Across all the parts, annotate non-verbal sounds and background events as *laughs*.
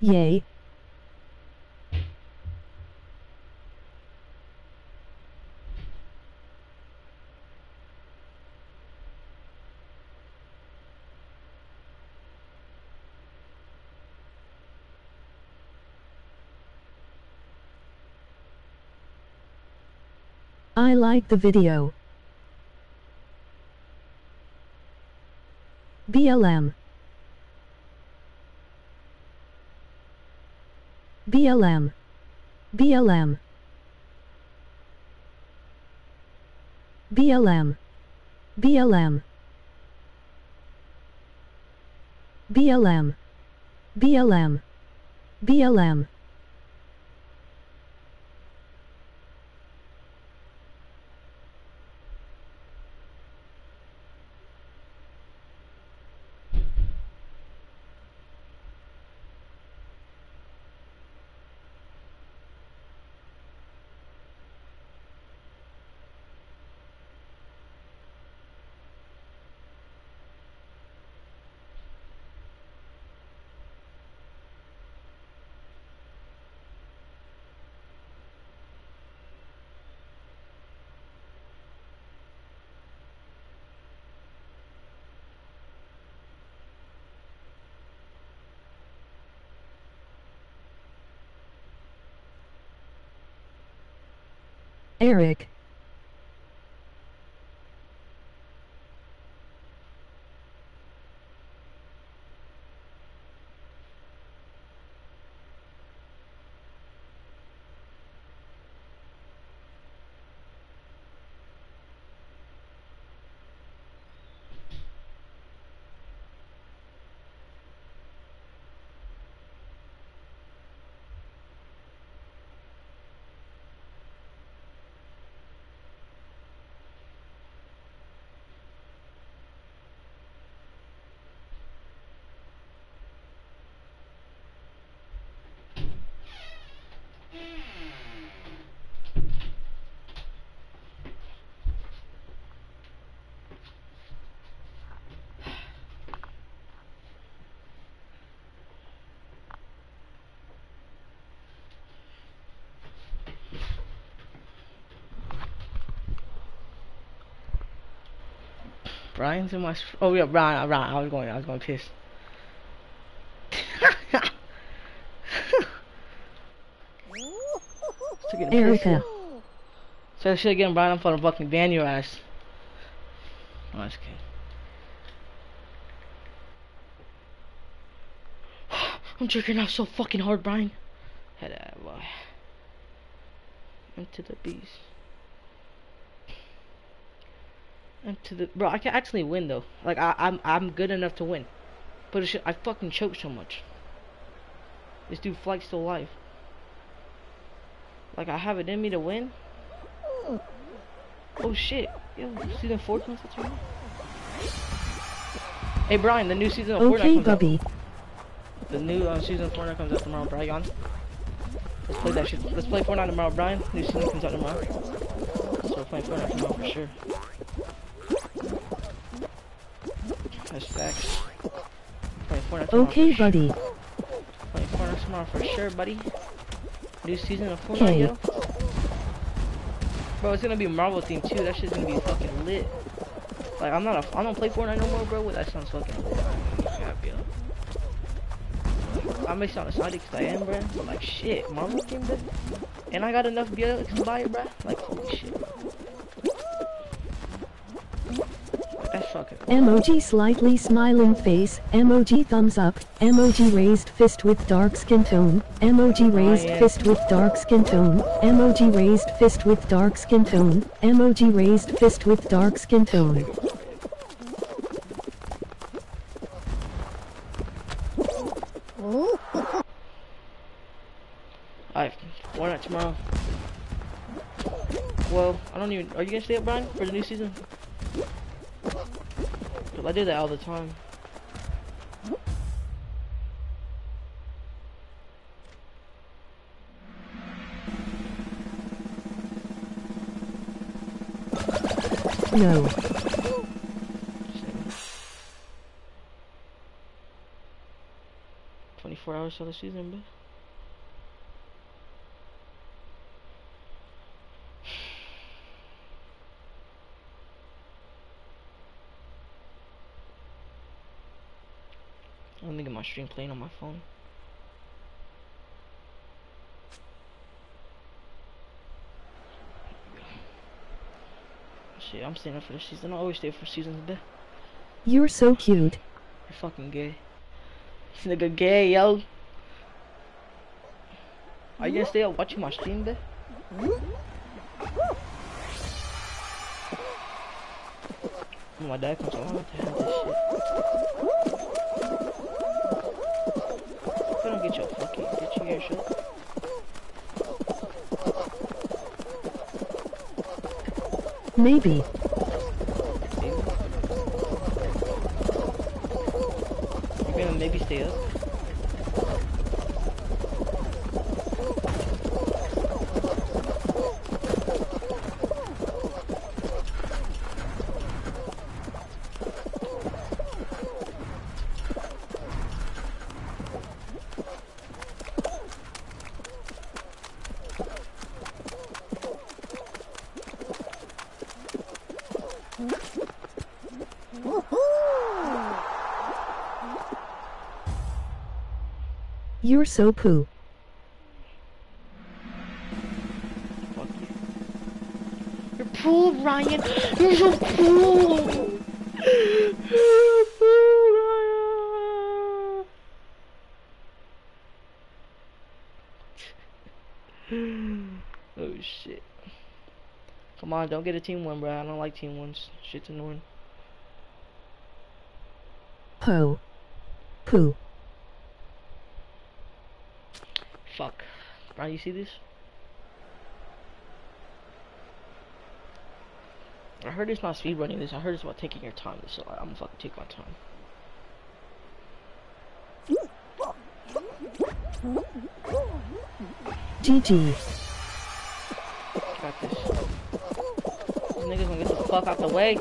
Yay. I like the video. BLM BLM BLM BLM BLM BLM BLM BLM Eric Brian's in my. Oh yeah, Brian. Brian. Uh, I was going. I was going to piss. Erica. So I should get Brian a fucking ban your ass. Oh, that's okay. I'm jerking off so fucking hard, Brian. Head out, boy. Into the beast. Into the bro. I can actually win though. Like I, I'm, I'm good enough to win. But it's, I fucking choke so much. This dude flights still alive. Like I have it in me to win. Oh shit. Yo, season 4 comes out tomorrow. Hey Brian, the new season of Okay, Fortnite comes Bubby. out. The new uh, season of Fortnite comes out tomorrow, Brian. Let's play that shit. Let's play Fortnite tomorrow, Brian. New season comes out tomorrow. So we're playing Fortnite tomorrow for sure. That's facts. Playing Fortnite tomorrow Okay, buddy. Playing Fortnite tomorrow for sure, buddy. New season of Fortnite, Okay. yo. Bro, it's gonna be Marvel theme too. That shit's gonna be fucking lit. Like I'm not a, I don't play Fortnite no more, bro. That sounds fucking lit. Yeah, I feel. I may sound excited because I am, bro. But like shit, Marvel theme, bro. And I got enough BLX to buy it, bro. Like holy shit. Emoji slightly smiling face, emoji thumbs up, emoji raised oh, fist with dark skin tone, emoji raised fist with dark skin tone, emoji raised fist with dark skin tone, emoji raised fist with dark skin tone. Alright, Fortnite tomorrow. Well, I don't even. Are you gonna stay up, Brian, for the new season? 'Cause I do that all the time. No. 24 hours till the season, bro. Let me get my stream playing on my phone. Shit, I'm staying up for the season. I always stay up for seasons, bro. You're so cute. You're fucking gay. This nigga gay, yo. Are you gonna stay up watching my stream? When my dad comes have to have this shit. Don't get your fucking, get you your shit. Maybe. You're gonna maybe stay up. You're so poo. Fuck you. You're cool, Ryan. *gasps* You're so cool. You're cool, Ryan. oh shit. Come on, don't get a team win, bro. I don't like team wins. Shit's annoying. Po. Poo. Fuck. Brian, you see this? I heard it's not speed running this. I heard it's about taking your time. So I'm gonna fucking take my time. GG. Got this. These niggas gonna get the fuck out the way.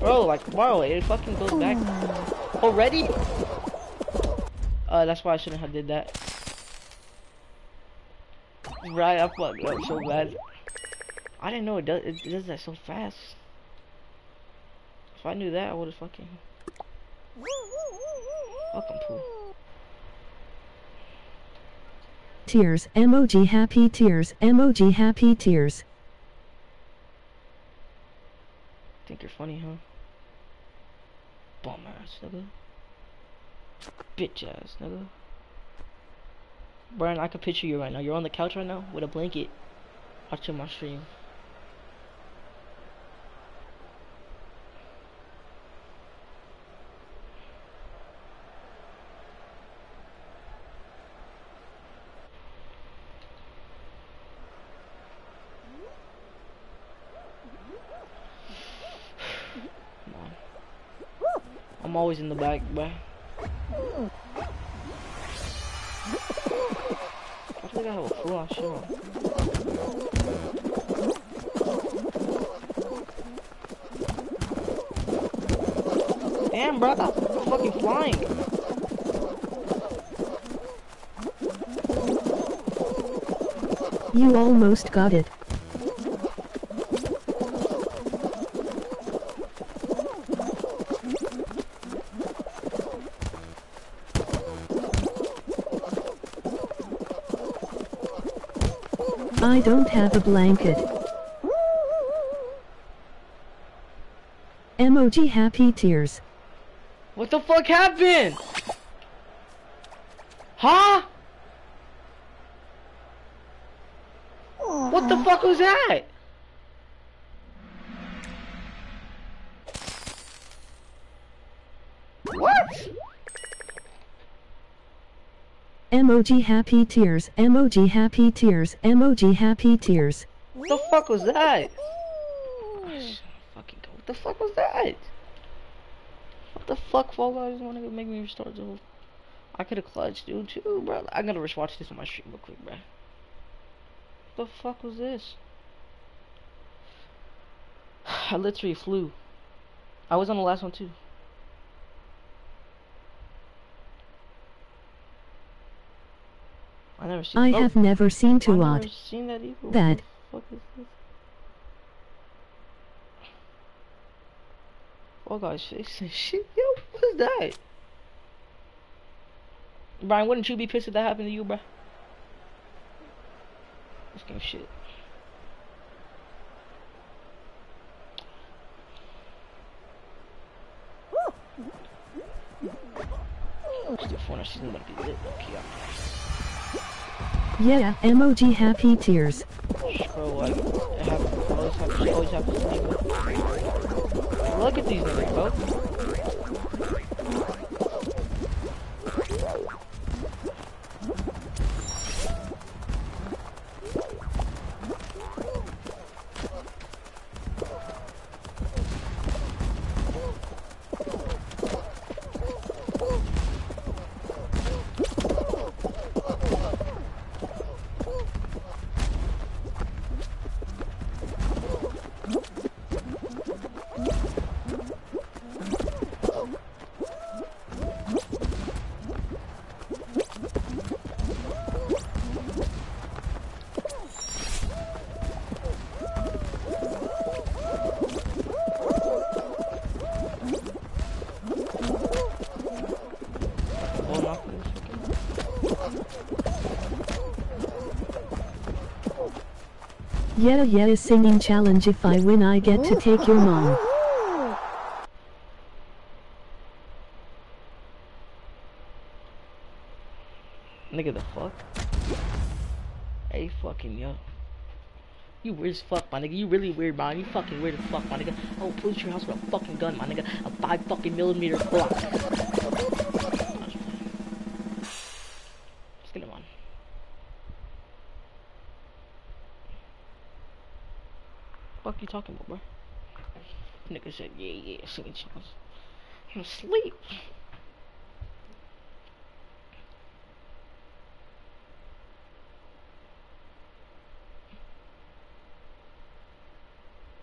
Bro, like, bro, it fucking goes back. Already? Uh, that's why I shouldn't have did that. Right, I fucked up so bad. I didn't know it does, it does that so fast. If I knew that, I would've fucking... Fucking pool. Tears. Emoji happy tears. Emoji happy tears. Think you're funny, huh? Bum ass, nigga. Bitch ass, nigga. Brian, I can picture you right now. You're on the couch right now with a blanket, watching my stream. Come on. I'm always in the back, bruh. I I have a on. Damn, bro, I'm fucking flying. You almost got it. I don't have a blanket. Emoji happy tears. What the fuck happened? Huh? What the fuck was that? Emoji happy tears. Emoji happy tears. Emoji happy tears. What the fuck was that? Oh, fucking go. What the fuck was that? What the fuck, Fall Guys? Want to make me restart the whole... I could have clutched, dude, too, bro. I'm gonna just watch this on my stream real quick, bro. What the fuck was this? *sighs* I literally flew. I was on the last one too. I never seen. I oh, have never seen Tuat. never seen that either. What the fuck is this? Oh face *laughs* shit. Yo, what's that? Brian, wouldn't you be pissed if that happened to you, bro? This game shit. Still Fortnite season gonna be lit, okay. Yeah, emoji happy tears. Bro, like, it happens, always happens, always happens. Look at these niggas, bro. Yeah, yeah, singing challenge. If I win, I get to take your mom. Nigga, the fuck? Hey, fucking yo. You weird as fuck, my nigga. You really weird, man. You fucking weird as fuck, my nigga. I will pull your house with a fucking gun, my nigga. A five fucking millimeter Glock. Yeah, yeah, singing. I'm asleep.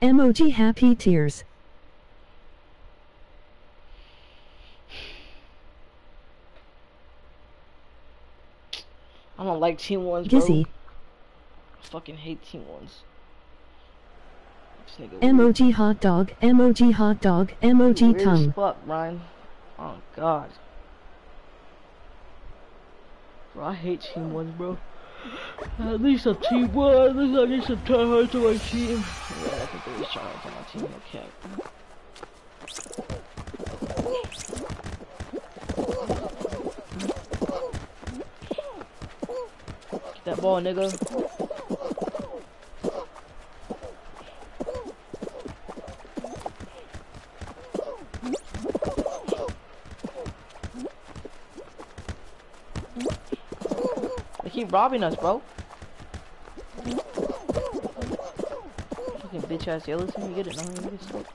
Emoji happy tears. I don't like team ones, bro. I fucking hate team ones. Emoji hot dog. Emoji hot dog. Emoji Weird as tongue. fuck, Ryan. Oh god. Bro, I hate team ones, bro. At least a team one. At least I need some tryhards on my team. Yeah, I think there is tryhards on my team. Okay. Get that ball, nigga. Keep robbing us, bro. Fucking bitch ass yellow team, you get it? No, you get it.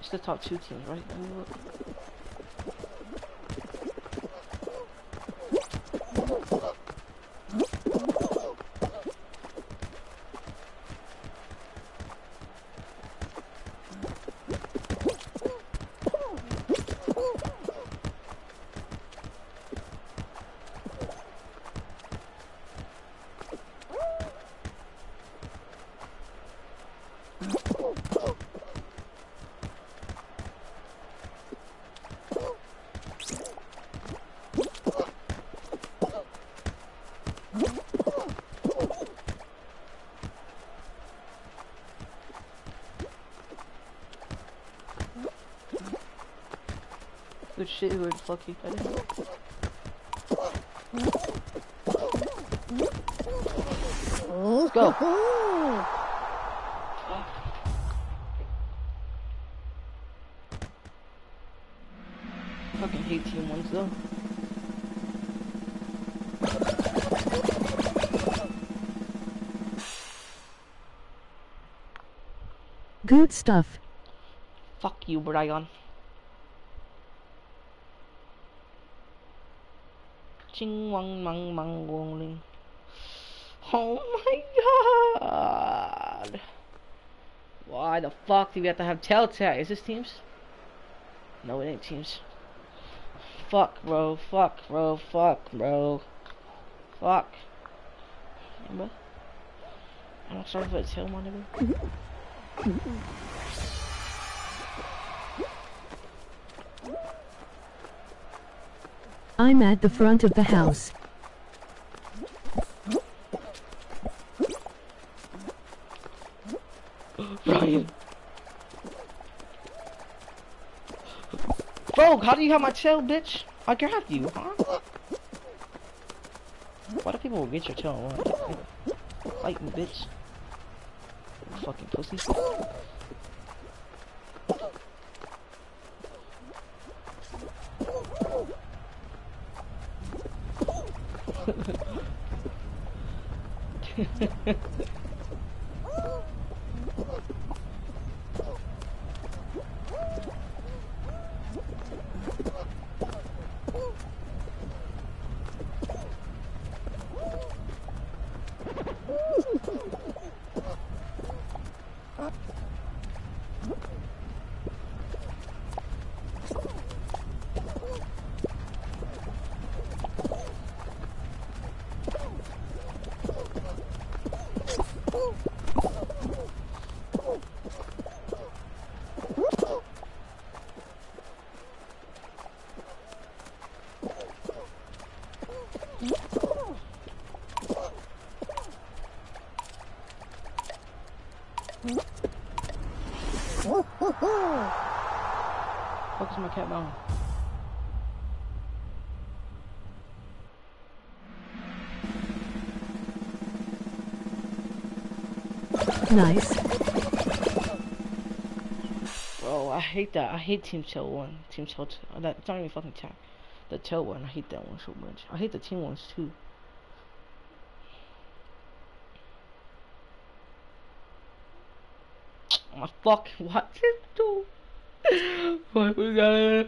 It's the top two teams, right? Shit, who the fuck you. Let's go. Fucking hate team ones though. Good stuff. Fuck you, Brian. Ching wang mang mang wong ling. Oh my god. Why the fuck do we have to have tail tag? Is this teams? No, it ain't teams. Fuck, bro. Fuck, bro. Fuck, bro. Fuck. Remember? I'm sorry for the tail, my nigga. I'm at the front of the house. Ryan. Bro, how do you have my tail, bitch? I grabbed you, huh? Why do people get your tail? Fight me, bitch. Fucking pussy. Nice. Bro, I hate that. I hate Team Tail 1. Team Tail 2. Uh, That, it's not even fucking tag. The Tail 1. I hate that one so much. I hate the Team ones too. My *laughs* fuck. What did do? What we got?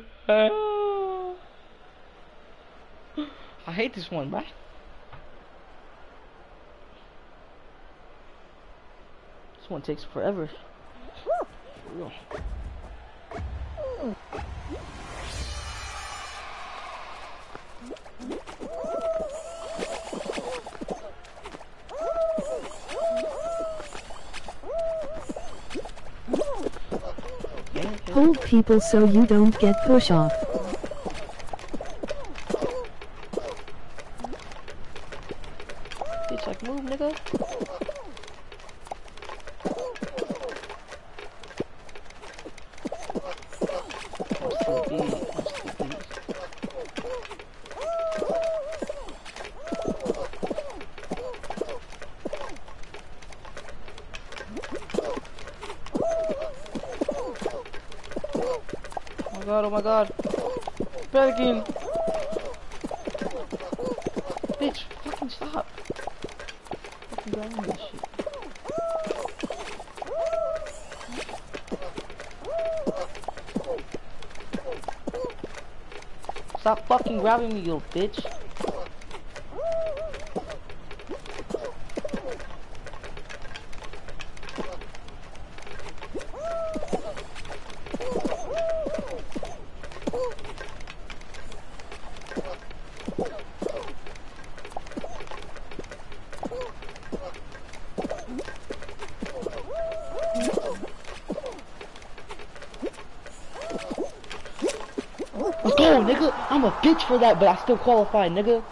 I hate this one, man. One takes forever. For. Hold people so you don't get push off. Bitch, like move, nigga. What's the beat? What's the beat? Oh my god. Panicking. Bitch, fucking stop. Fucking grabbing this shit. Stop fucking grabbing me, you bitch. Let's go, nigga. I'm a bitch for that, but I still qualify, nigga.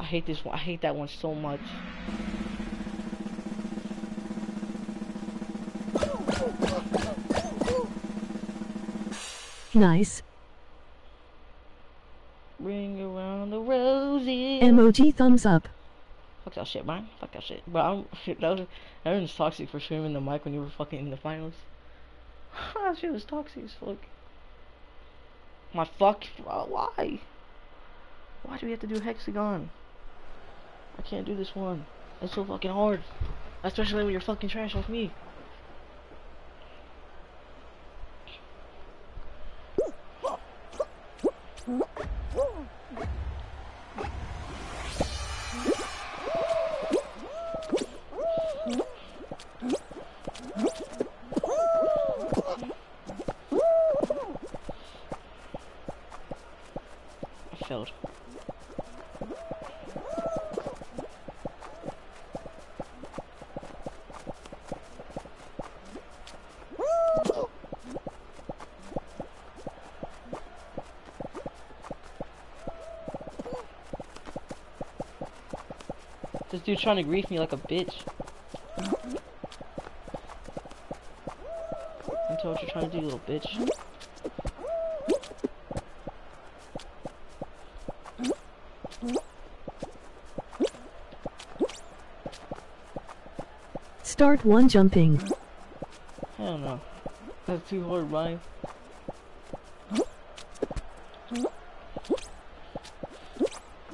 I hate this one. I hate that one so much. Nice. Ring around the roses. Emoji thumbs up. Fuck that shit, man. Fuck that shit. But I'm *laughs* that was that was toxic for streaming the mic when you were fucking in the finals. That shit was toxic as fuck. My fuck, why? Why do we have to do hexagon? I can't do this one. It's so fucking hard. Especially when you're fucking trash like me. Dude trying to grief me like a bitch. I told what you're trying to do, little bitch. Start one jumping. Hell no. That's too hard, Ryan.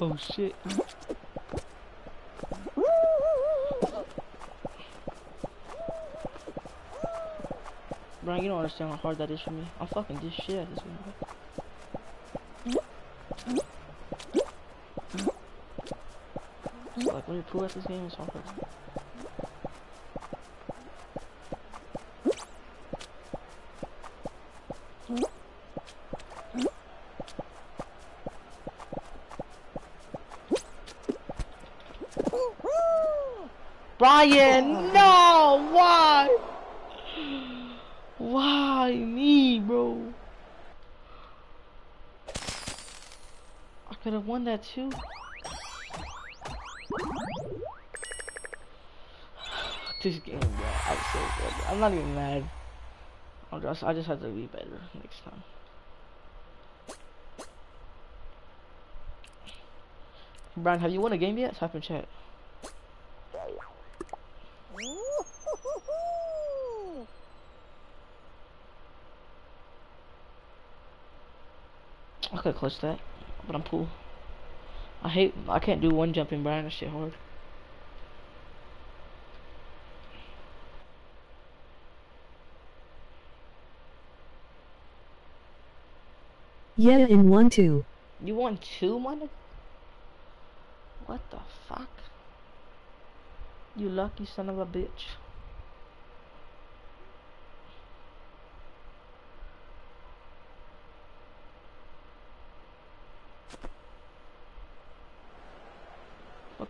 Oh shit. Understand how hard that is for me. I'm fucking this shit at this. Like when you pro at this game, it's. Brian, no, why? Why me, bro? I could have won that too. *sighs* this game, bro, I'm so good. I'm not even mad. I'll just, I just have to be better next time. Brian, have you won a game yet? Type in chat. I could clutch that, but I'm cool. I hate, I can't do one jumping, Brian. That shit hard. Yeah, in one two. You won two, money? What the fuck? You lucky son of a bitch.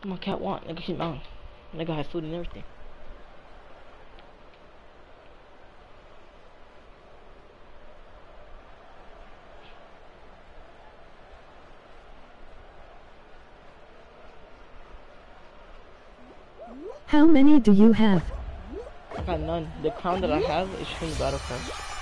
My cat want? Nigga, keep on. Nigga have food and everything. How many do you have? I got none. The crown that I have is from the battle pass.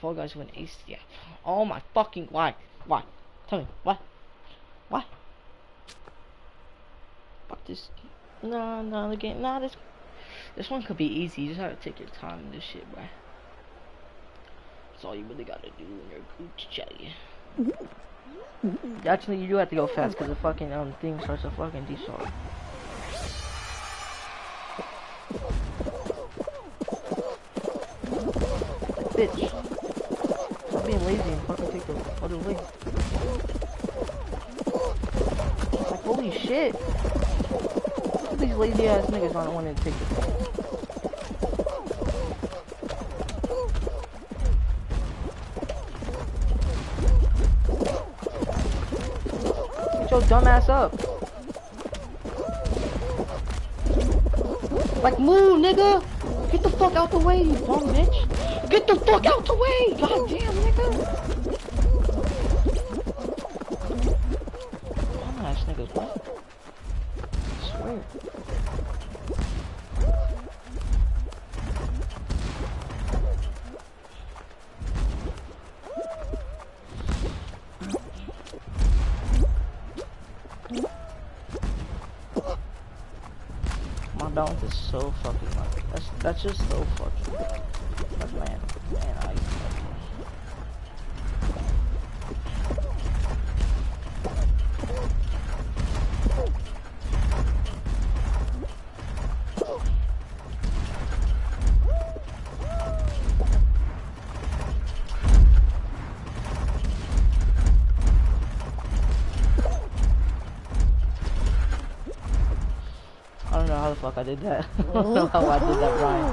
Fall Guys win. Yeah. Oh my fucking why? Why? Tell me why? Why? Fuck this. No, no, the game. Nah, this. This one could be easy. You just have to take your time in this shit, bro. That's all you really gotta do in your Gucci chat. Actually, you do have to go fast because the fucking um thing starts to fucking desalt. Bitch. Stop being lazy and fucking take way. Like, holy shit. These lazy ass niggas don't want to take the Get your dumb ass up. Like, move, nigga. Get the fuck out the way, you bum bitch. Get the fuck out the way. God damn, nigga. Fucking that's that's just so fucking fuck I did that. I don't know how I did that, Brian.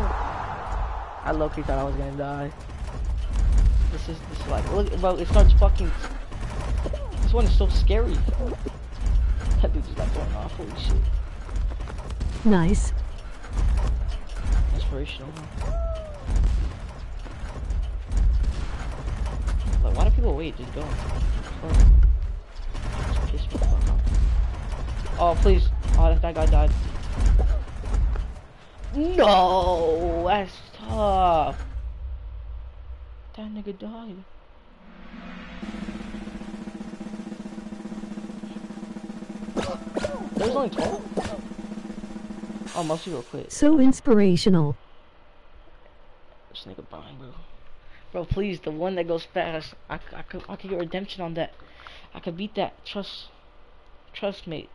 I low-key thought I was gonna die. This is this is like look bro, it starts fucking This one is so scary. That dude just like going off, holy shit. Nice. Inspirational? Like why do people wait? Just go. Fuck. Just piss me the fuck off. Oh please. Oh that, that guy died. No, that's tough. That nigga died. There's only 12? Oh, most people quit. So inspirational. This nigga behind, bro. Bro, please, the one that goes fast. I, I, could, I could get redemption on that. I could beat that. Trust. Trust me.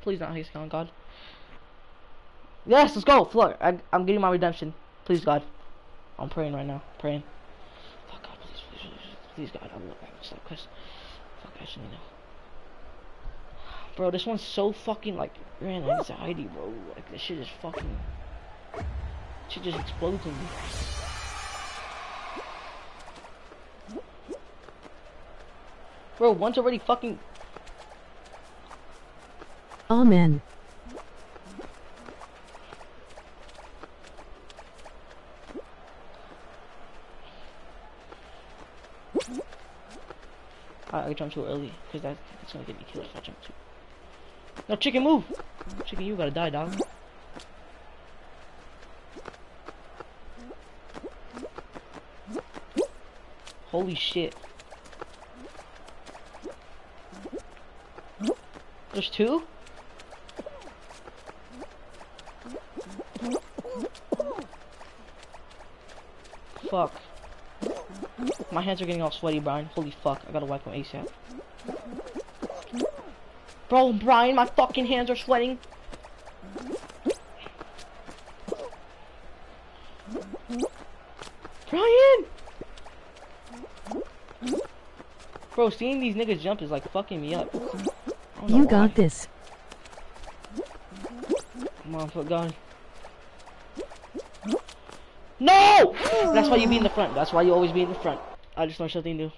Please not haste on God. Yes, let's go. Look, I, I'm getting my redemption. Please, God. I'm praying right now. Praying. Fuck God, please, please, please, please God. I will stop Chris. Fuck, I shouldn't know. Bro, this one's so fucking like, man, anxiety, bro. Like, this shit is fucking. Shit just explodes in me. Bro, one's already fucking. Amen. I, I jumped too early because that, that's gonna get me killed if I jump too. No, chicken, move! Chicken, you gotta die, dog. Holy shit. There's two? Fuck. My hands are getting all sweaty, Brian. Holy fuck, I gotta wipe them ASAP. Bro, Brian, my fucking hands are sweating. Brian! Bro, seeing these niggas jump is like fucking me up. You why. got this. Come on, foot gun. No! That's why you be in the front. That's why you always be in the front. I just learned something new.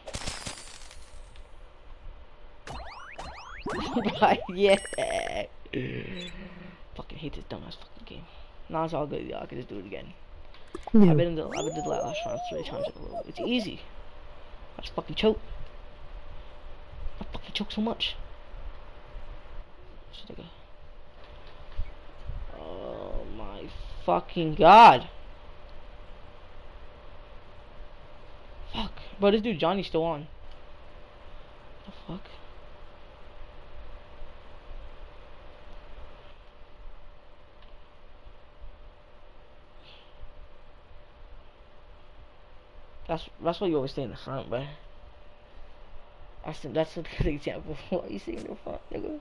*laughs* yeah. fucking hate this dumbass fucking game. Nah, it's all good, y'all. I can just do it again. I've been in the, I've been to the last round three times in a row. It's easy. I just fucking choke. I fucking choke so much. Oh my fucking god. Bro, this dude Johnny's still on. The fuck? That's that's why you always stay in the front, bro. That's that's a good *laughs* example. Why you stay in the front, nigga?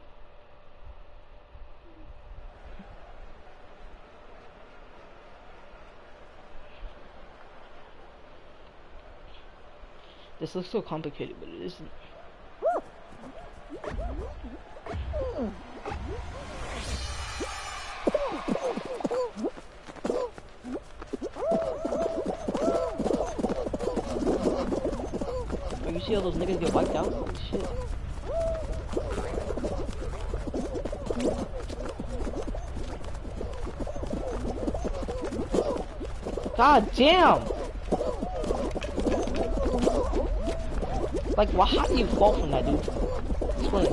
This looks so complicated, but it isn't. Oh, you see all those niggas get wiped out? Holy shit. God damn! Like, why, how do you fall from that, dude? Explain.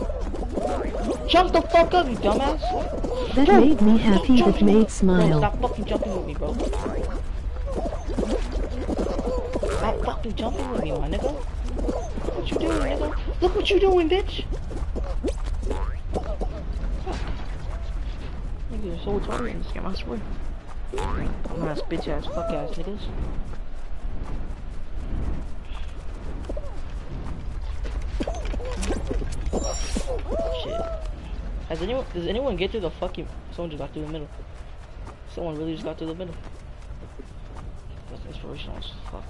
Jump the fuck up, you dumbass! That Jump! made me happy. Jump, That made Bro, smile. stop fucking jumping with me, bro. Stop fucking jumping with me, my nigga. What you doing, nigga? Look what you doing, bitch! Fuck. Nigga, so retarded in this game, I swear. I'm ass bitch ass fuck ass niggas. Does anyone get through the fucking someone just got through the middle. Someone really just got through the middle. That's inspirational as fuck.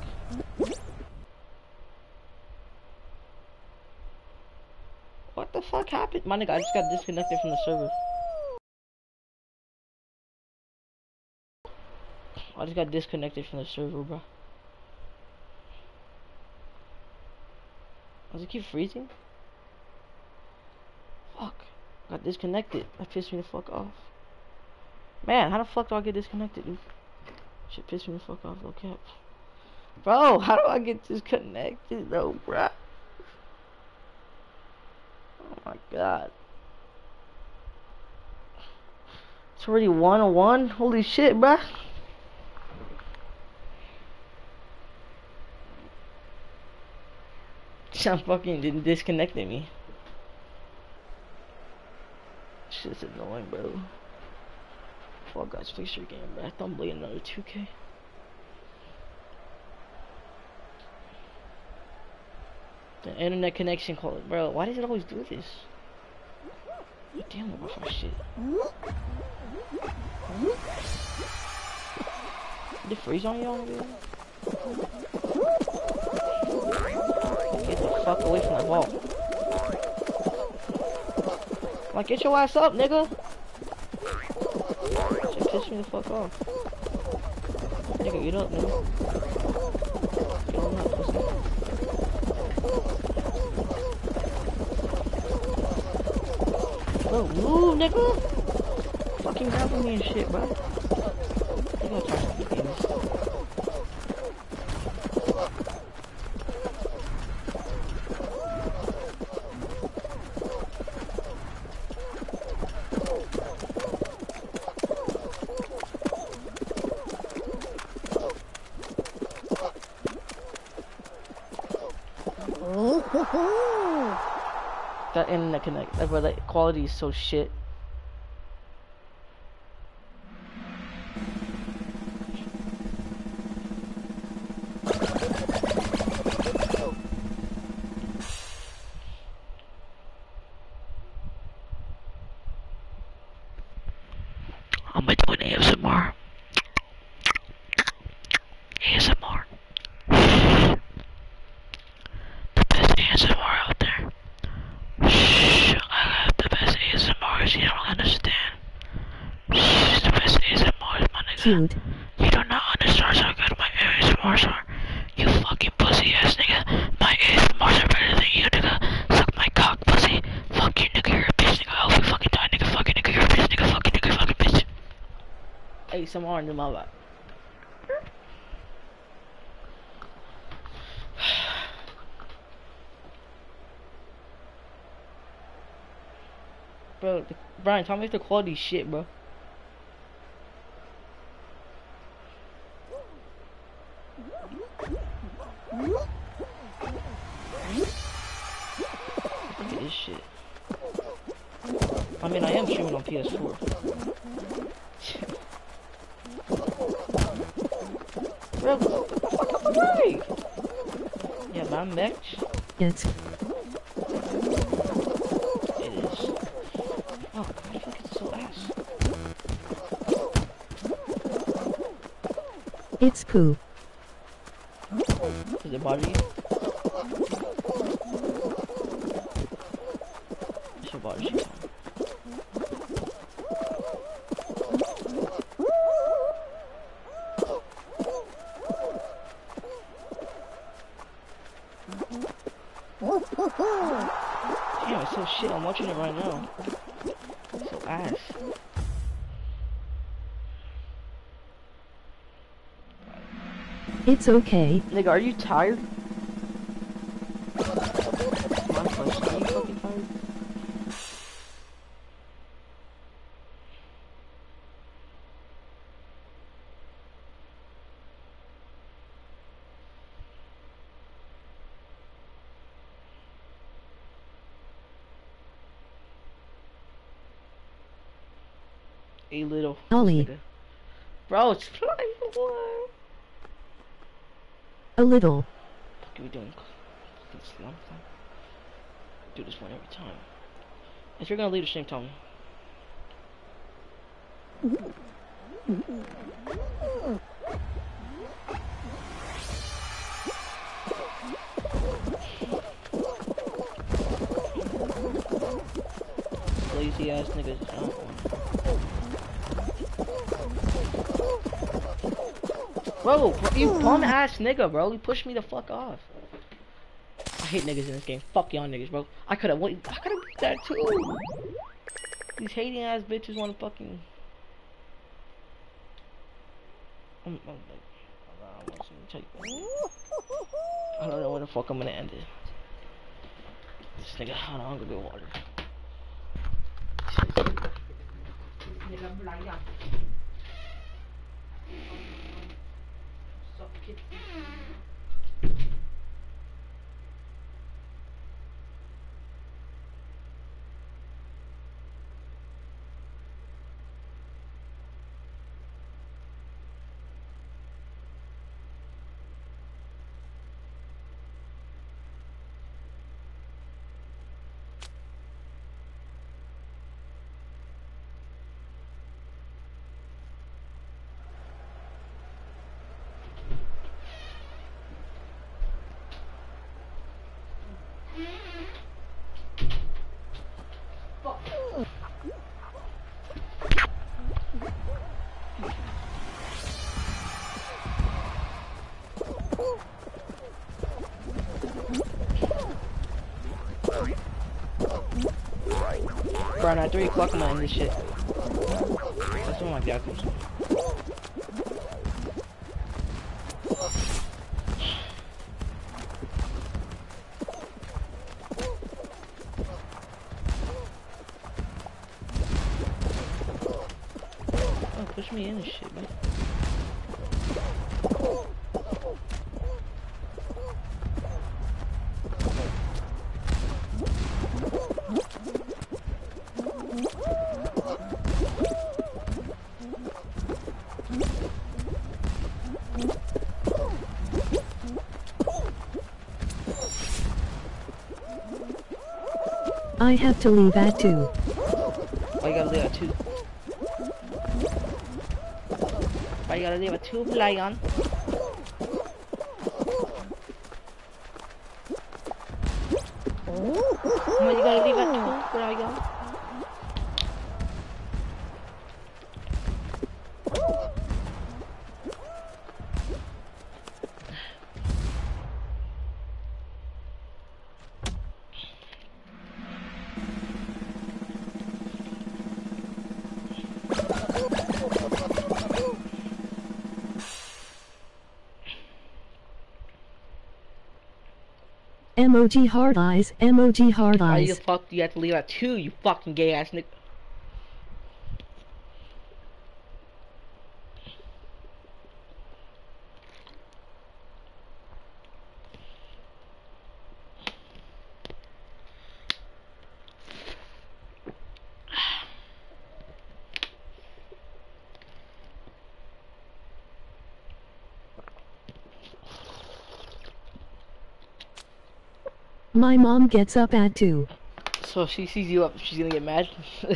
What the fuck happened? My nigga, I just got disconnected from the server. I just got disconnected from the server, bro. Does it keep freezing? Fuck. Got disconnected. That pissed me the fuck off. Man, how the fuck do I get disconnected, dude? Shit pissed me the fuck off, no cap. Bro, how do I get disconnected, though, bro? Oh my god. It's already one on one? Holy shit, bro. Some fucking didn't disconnected me. Shit's annoying, bro. Fall Guys fix your game, bro. I thought I'm playing another 2K. The internet connection call bro. Why does it always do this? Damn, what my shit. Did it freeze on on there? Get the fuck away from the wall. Like, get your ass up, nigga. Shit pissed me the fuck off. Nigga, get up, nigga. Get on up, pussy. Bro, move, nigga! Fucking grabbing me and shit, bro. Internet connect, where the quality is so shit. ASMRs, my nigga. Cute. You do not understand how the stars are good my ASMRs are. You fucking pussy ass nigga. My ASMRs are better than you, nigga. Suck my cock, pussy. Fuck you, nigga. You're a bitch, nigga. I hope you fucking die, nigga. Fucking nigga. You're a bitch, nigga. Fucking nigga. Fucking bitch. ASMR my life. Bro, the, Brian, tell me if the quality shit, bro. Yeah, my mech. It's It is. Oh, why the fuck is it so ass? it's poo. Does it bother you? It's okay. Nigga, are you tired? Little. What are we doing? Slump. Do this one every time. If you're gonna leave the stream, tell me. Ass nigga, bro. You pushed me the fuck off. I hate niggas in this game. Fuck y'all niggas, bro. I could have. I could have beat that too. These hating ass bitches want to fucking. I'm, I'm I. I don't know where the fuck I'm gonna end it. This nigga, hold on, I'm gonna get water. get Bro, at 3 o'clock I'm gonna end this shit. That's my dad comes. I have to leave at 2. Why you gotta leave at 2? Why you gotta leave at 2, Lion? Emoji hard eyes. Emoji hard Why the eyes. fuck do you have to leave at 2, you fucking gay ass nigga? My mom gets up at 2. So if she sees you up, she's gonna get mad. *laughs*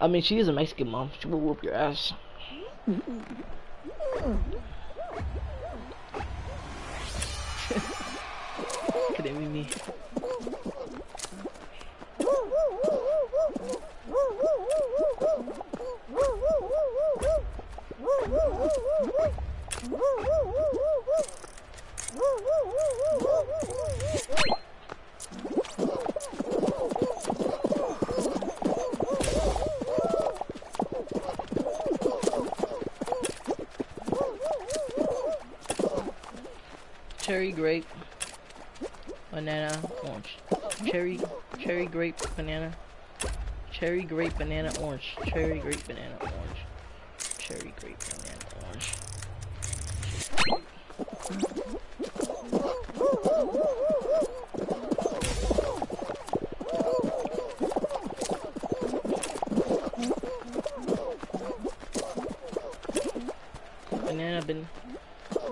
I mean, she is a Mexican mom. She will whoop your ass. *laughs* Could it be me? cherry, cherry grape banana, cherry grape banana orange, cherry grape banana orange, cherry grape banana orange. Banana, ban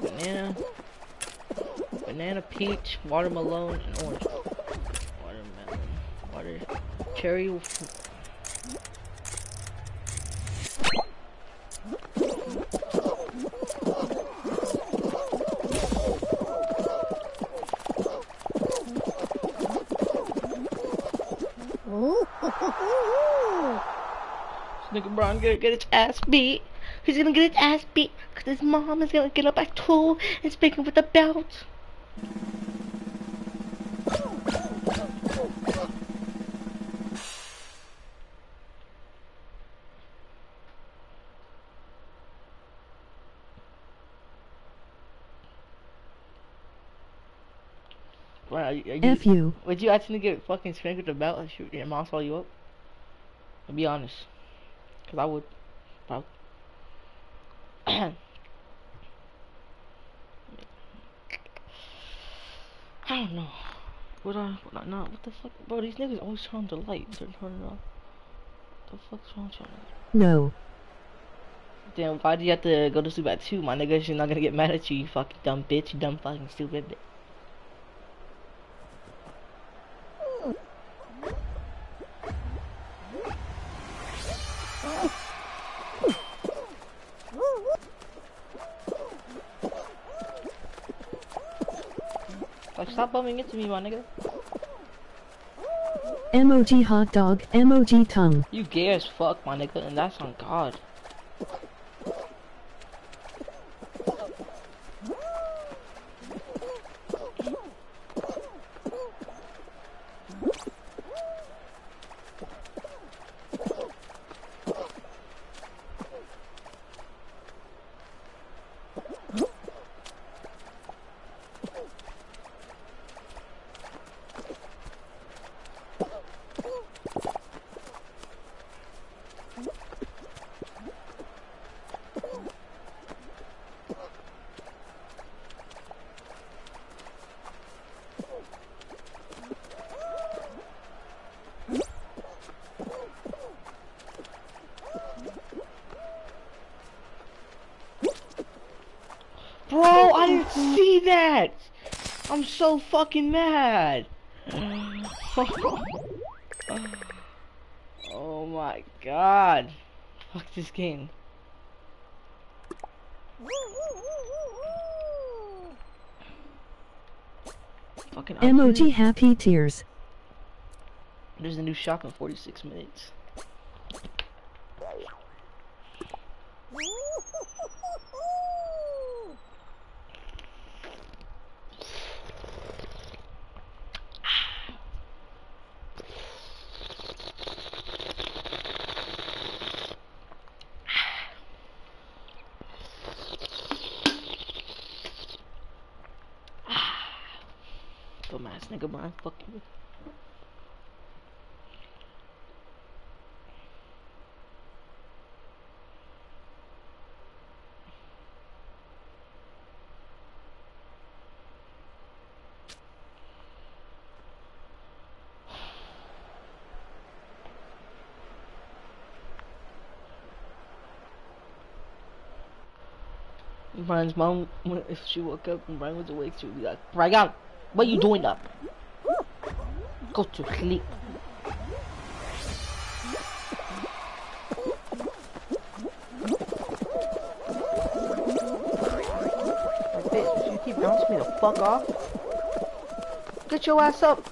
banana, banana, peach, watermelon, and orange. Cherry. Nigga Brian gonna get his ass beat. He's gonna get his ass beat because his mom is gonna get up at 2 and spank with a belt. Are you, F you. would you actually get fucking spanked with a belt if your- your mom saw you up? I'll be honest. Cause I would. Bro. *clears throat* I don't know. Would I? Would I not? What the fuck? Bro, these niggas always turn on the light. They're turning off. The fuck's wrong with? No. Damn, why do you have to go to sleep at 2? My nigga, she's not gonna get mad at you, you fucking dumb bitch. You dumb fucking stupid bitch. Like, stop bumping into me, my nigga. Emoji hot dog. Emoji tongue. You gay as fuck, my nigga, and that's on God. Bro, I didn't see that! I'm so fucking mad! *sighs* oh my god. Fuck this game. Fucking Emoji happy tears. There's a new shop in 46 minutes. Dumbass nigga, Brian. Fuck. Brian's mom, if she woke up and Brian was awake, she would be like, Brian, what are you doing up? Go to sleep. Bitch, you keep bouncing me the fuck off. Get your ass up.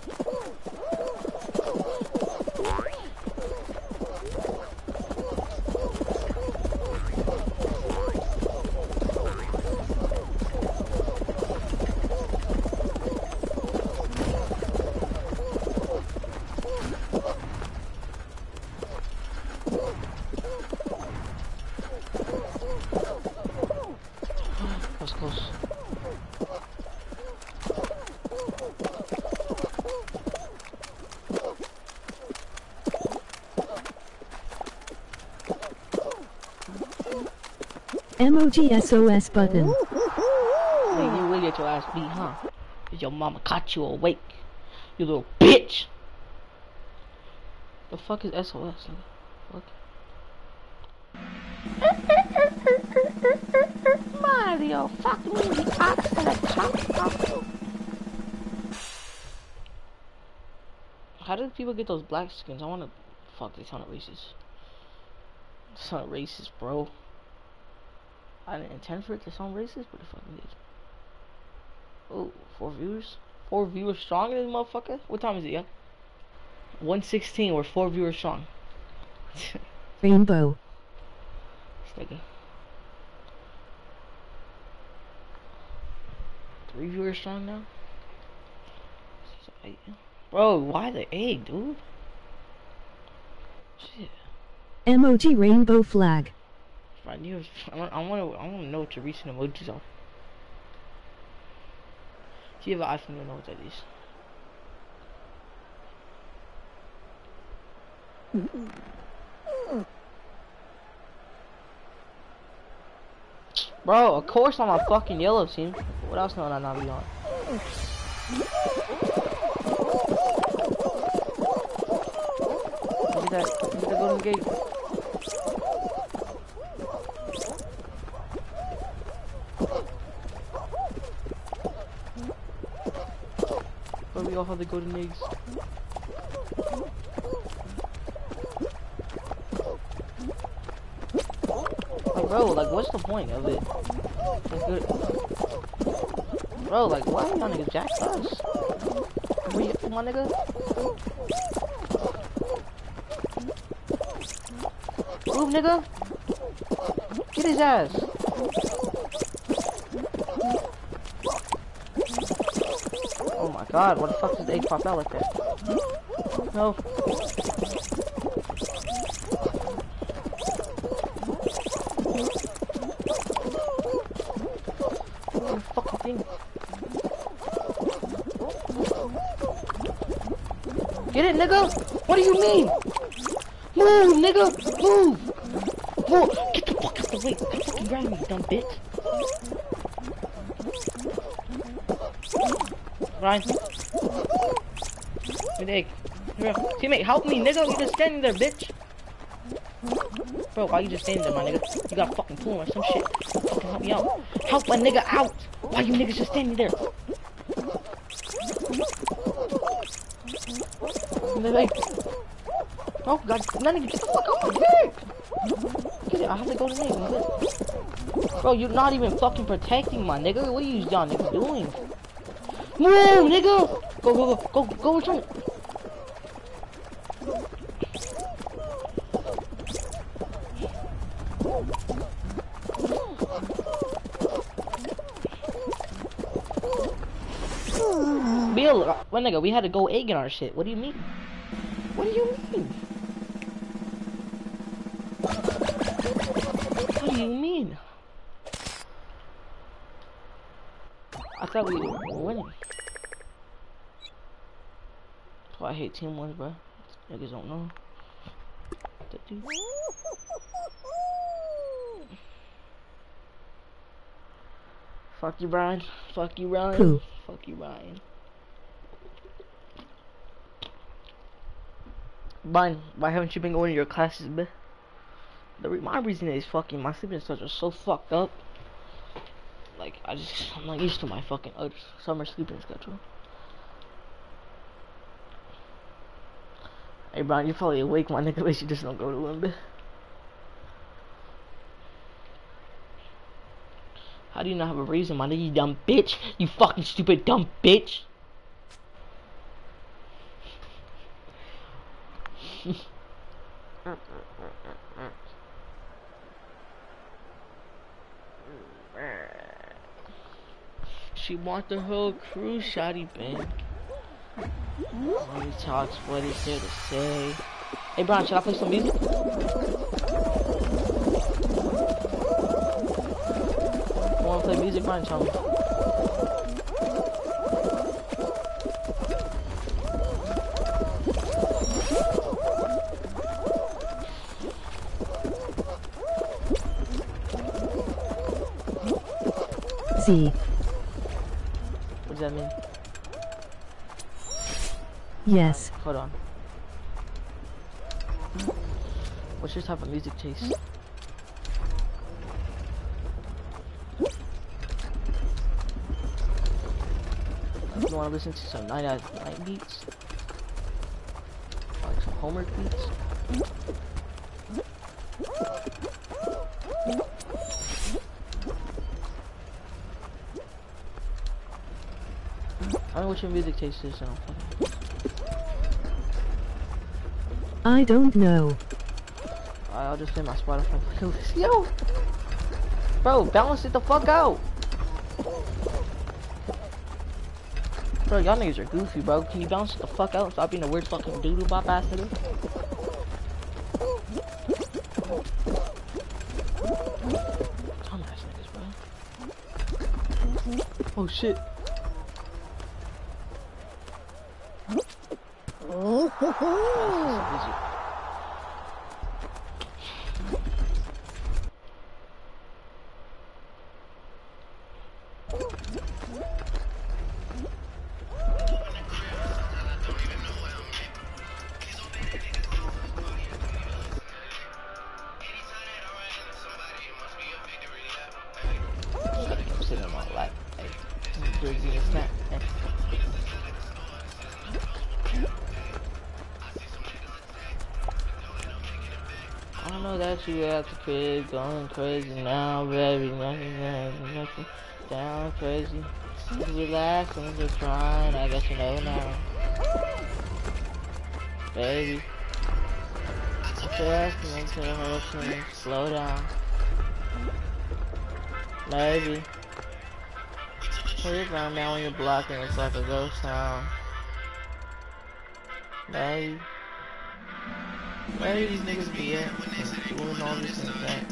Emoji SOS button. Hey, you will get your ass beat, huh? 'Cause your mama caught you awake. You little bitch. The fuck is SOS? Fuck. *laughs* Mario, fuck me, the ox and a cock. How did people get those black skins? I wanna fuck they sound racist. Sound racist, bro. I didn't intend for it to sound racist, but it fucking did. Oh, four viewers? Four viewers strong in this motherfucker? What time is it, yeah? 116, we're four viewers strong. *laughs* Rainbow. Nigga. Three viewers strong now? Bro, why the egg, dude? Shit. Emoji rainbow flag. I. I want. I want to. I want to know what your recent emojis are. If you have an iPhone, you know what that is. Bro, of course I'm a fucking yellow team. What else can I not be on? Look at that. Look at the golden gate. We all the golden eggs. Like, bro, like, what's the point of it? Bro, like, why my niggas jack us? Where you, my nigga? Move, nigga! Get his ass! God, what the fuck did the egg pop out like that? No. Get it, nigga? What do you mean? Move, nigga! Move! Move! Get the fuck out the way! Stop fucking grabbing me, dumb bitch! Ryan. Teammate, help me, nigga! You just standing there, bitch! Bro, why you just standing there, my nigga? You got a fucking tool or some shit. Fucking help me out. Help a nigga out! Why you niggas just standing there? Oh god, none of you the fuck off my dick! Get it, I have to go to nigga. Bro, you're not even fucking protecting my nigga. What are you y'all niggas doing? Move, nigga! Go, go, go, go, go return it. Nigga, we had to go egg in our shit. What do you mean? What do you mean? What do you mean? I thought we were winning. That's why I hate team ones, bro. Niggas don't know. That dude. Fuck you, Brian. Fuck you, Ryan. Who? Fuck you, Ryan. Brian, why haven't you been going to your classes, man? The re my reason is fucking my sleeping schedules are so fucked up. Like I just I'm not used to my fucking uh, summer sleeping schedule. Hey Brian, you're probably awake, my nigga, *laughs* you just don't go to limbo. How do you not have a reason, my nigga, you dumb bitch? You fucking stupid dumb bitch! *laughs* she want the whole crew, shoddy bang. Money talks what is there to say. Hey Brian, should I play some music? wanna play music, Brian? Tell me. What does that mean? Yes. Right, hold on. Let's just have a music taste. You wanna listen to some night night beats? Like some homework beats? Your music taste is, so I don't know. I'll just play my Spotify playlist. Yo! Bro, balance it the fuck out! Bro, y'all niggas are goofy, bro. Can you balance it the fuck out stop being a weird fucking doodoo bop ass nigga? Dumbass niggas, bro. Oh shit. Easy. That you at the crib going crazy now, baby. Nothing, nothing, nothing. Down crazy. Relax and just trying. I guess you know now. Baby. Just into the hurricane. Slow down. Maybe. Put around now when you're blocking, it's like a ghost town. Maybe. Where do these niggas be at? Doing all this and that.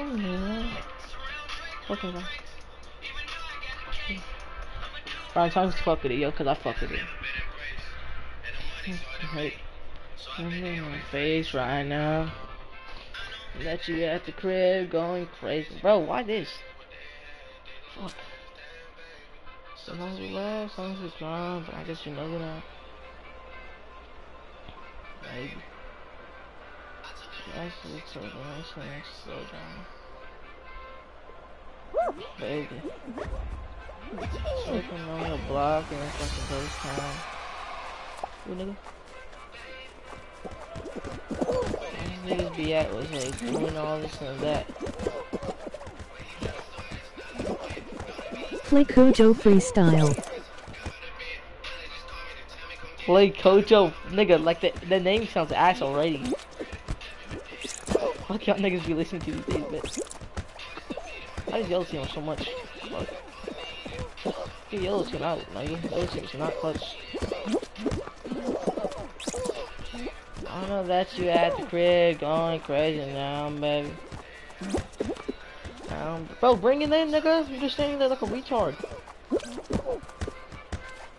Mm. Okay, bye. Brian, to fuck with it, yo, cause I fuck with it. Right. I'm in my face right now. Let you at the crib going crazy. Bro, why this? Fuck. Sometimes we laugh, sometimes we cry, but I guess you know now. Maybe. Actually, so nice and slow. Baby. On your block and a ghost town. Ooh, nigga. These niggas be at was like doing all this and that. Play Kojo freestyle. Play Kojo, nigga, like the, the name sounds ass already. Fuck y'all niggas be listening to these days, bitch. I just yell to him so much. Fuck. Get yellow team out, nigga. Yellow team's not clutch. I know that you at the crib going crazy now, baby. Um, bro, bring it in, nigga. You're just standing there like a retard.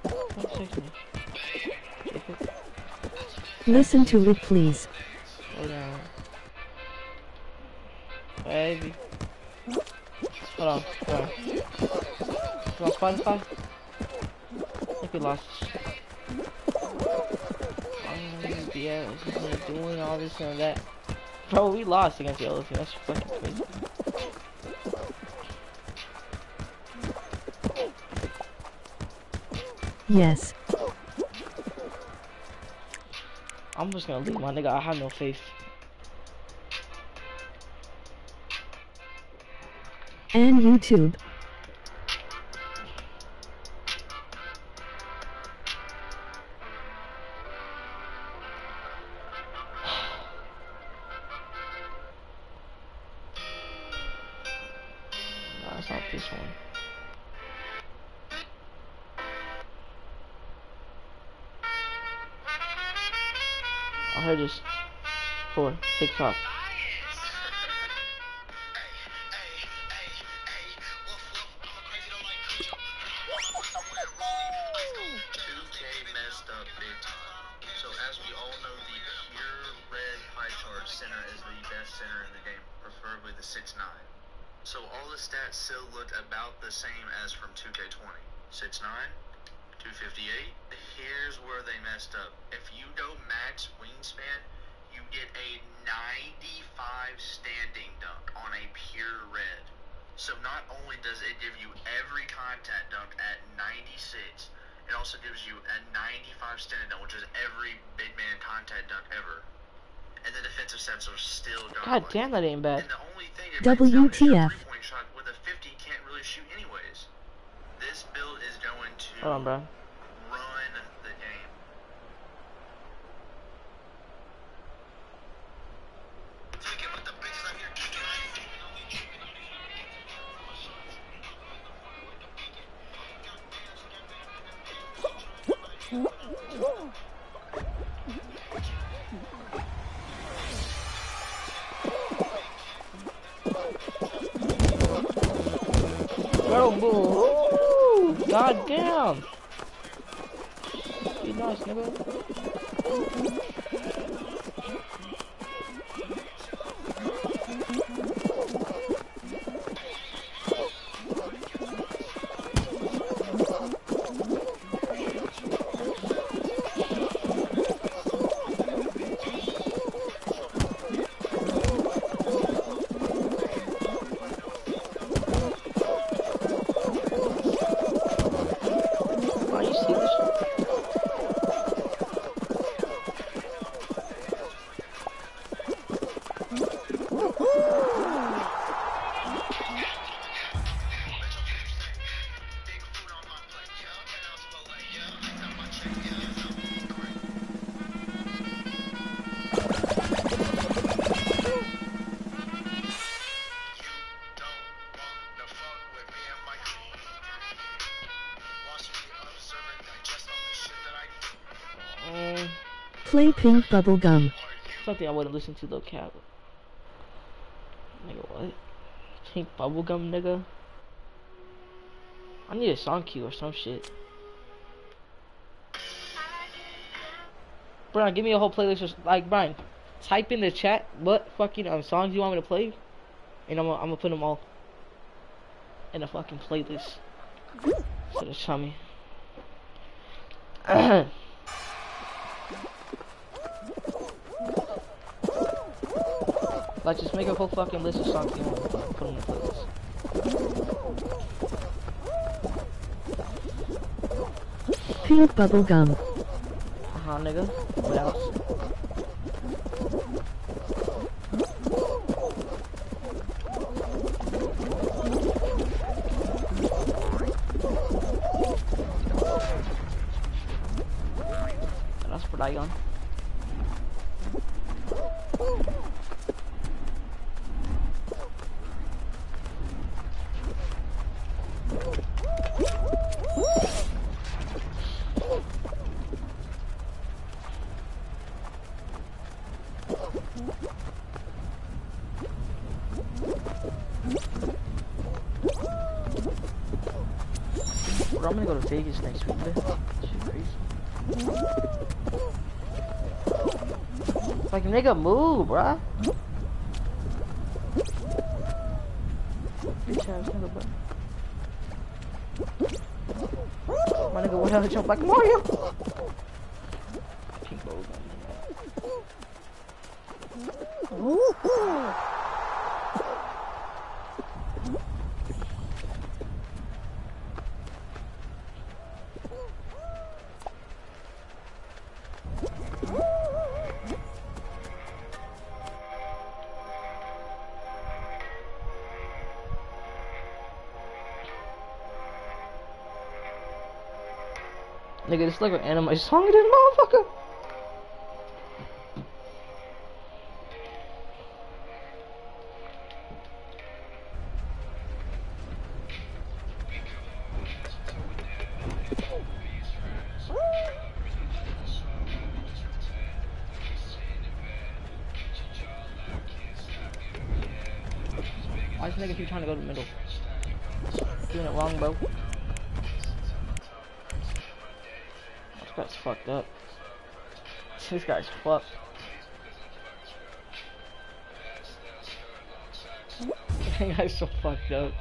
Don't text me. Take it. Listen to it please. Slow down. Baby. Hold on. Hold on. Spotify? I think we lost. Um, yeah, just doing all this and that. Bro, we lost against the other team. That's fucking crazy. Yes. I'm just gonna leave my nigga. I have no faith. And YouTube. For This build is going to Hold on, bro. Play pink bubblegum. something I wouldn't listen to though, Cap. Nigga, what? Pink bubblegum, nigga. I need a song cue or some shit. Brian, give me a whole playlist. Like, Brian, type in the chat what fucking um, songs you want me to play, and I'm gonna, I'm gonna put them all in a fucking playlist for the chummy. *clears throat* like, just make a whole fucking list of songs you want to put them in the playlist. Pink bubblegum. Uh huh, nigga. What Vegas next week, man. Crazy. Like, nigga, move, bruh. My nigga, what hell jump like Mario? Like an anime song, this motherfucker. Guy's fucked. That *laughs* guy's so fucked up.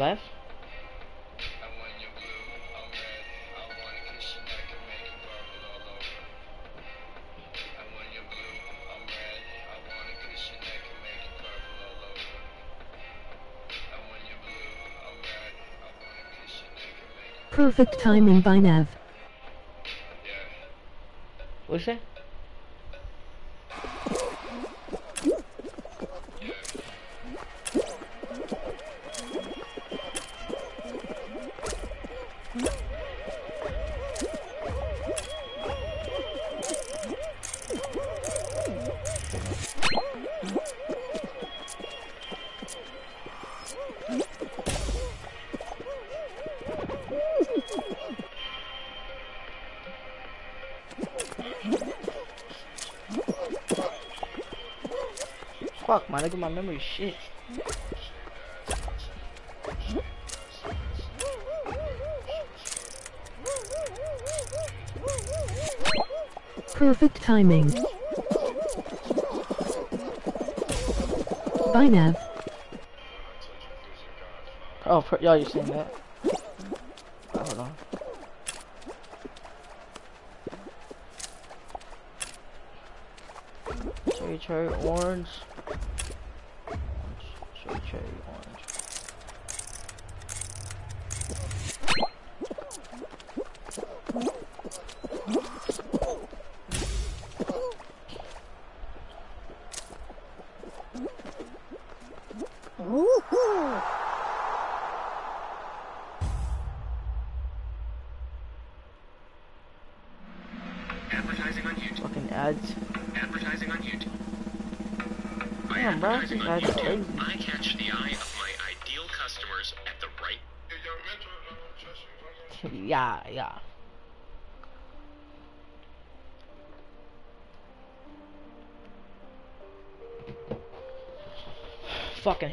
Left. Perfect timing by Nev. What's that? Look at my memory shit. Perfect timing. Bye, Nev. Oh, y'all, you saying that?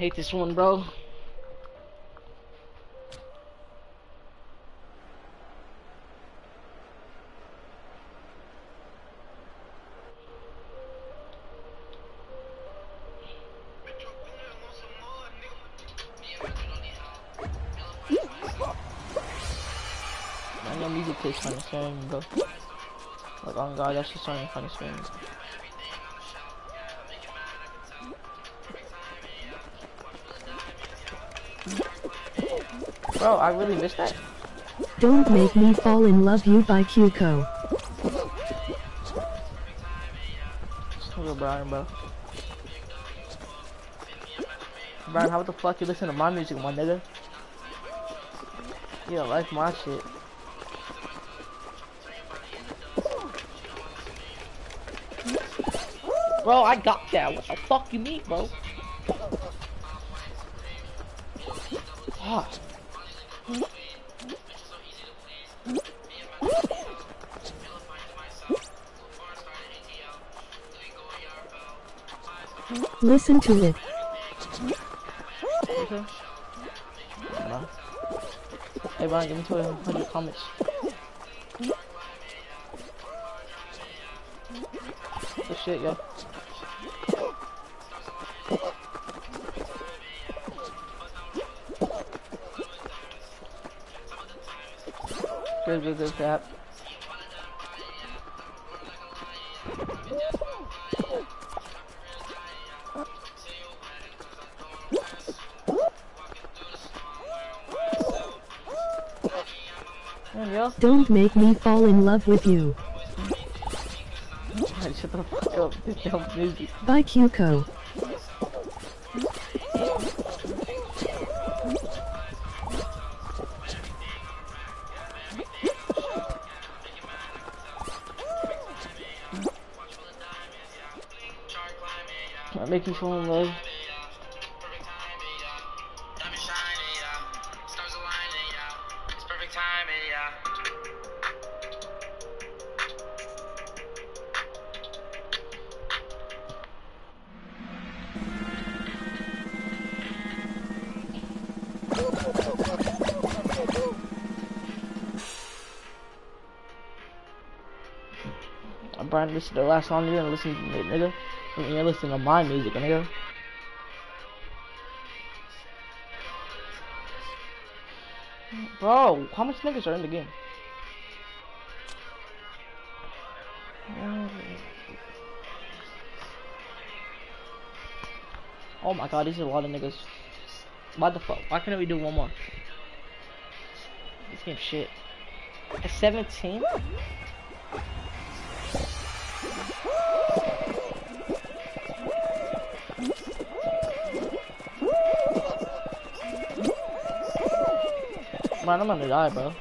Hate this one, bro. Your music tastes funny bro. Like, oh god, that's just starting funny screen. Bro, I really missed that. Don't Make Me Fall in Love You by. Hello, Brian, bro. Brian, how the fuck you listen to my music, my nigga? You don't like my shit. Bro, I got that. What the fuck you mean, bro? Fuck. Listen to it. Okay. Hey, Brian, give me 200 comments. Good shit, yo. Good, good, good, crap. Don't Make Me Fall in Love with You God, *laughs* shut the fuck up. This dumb music. by Cuco. Listen to the last song you're gonna listen to, nigga. You're listening to my music, nigga. Bro, how much niggas are in the game? Oh my god, these are a lot of niggas. Why the fuck? Why can't we do one more? This game shit. At 17? Man, I'm gonna die, bro.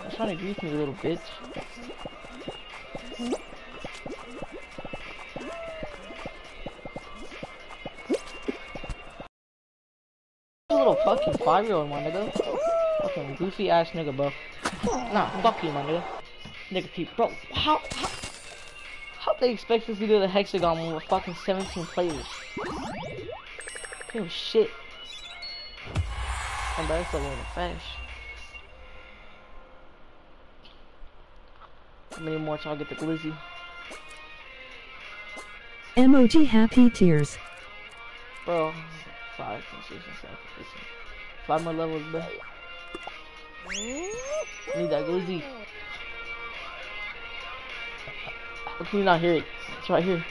I'm trying to grief me, little bitch. little fucking five-year-old, my nigga. Fucking goofy ass nigga, bro. Nah, fuck you, my nigga. Nigga, keep, bro. How, how, how they expect us to do the hexagon with fucking 17 players? Oh shit. I'm back for a little fast. How many more till I get the glizzy? Emoji happy tears. Bro, five, six, seven, eight, five more levels, bro. Need that glizzy. How can you not hear it? It's right here.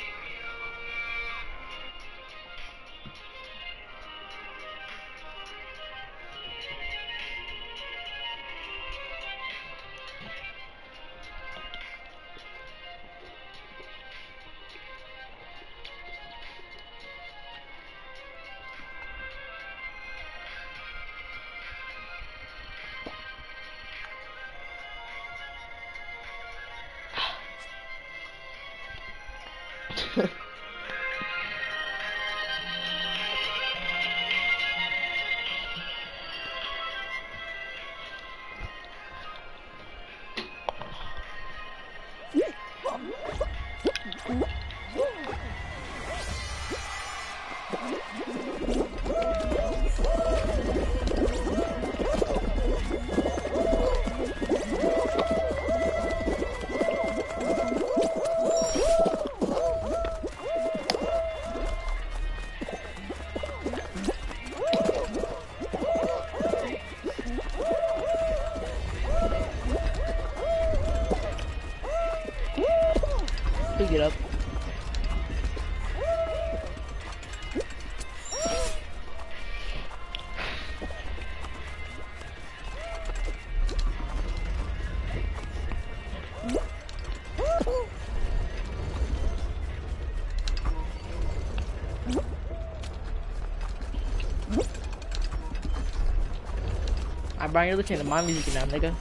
Alright, Brian, you're listening to my music now, nigga.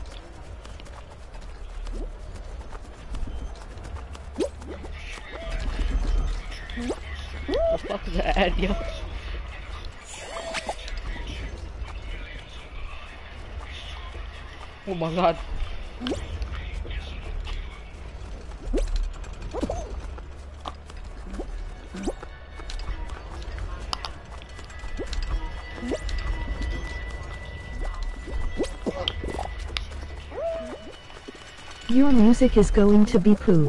The fuck is that ad, yo? Oh my god. Your music is going to be poo.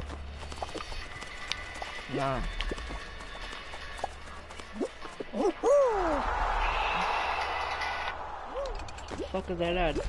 Nah. Fuck is that ad?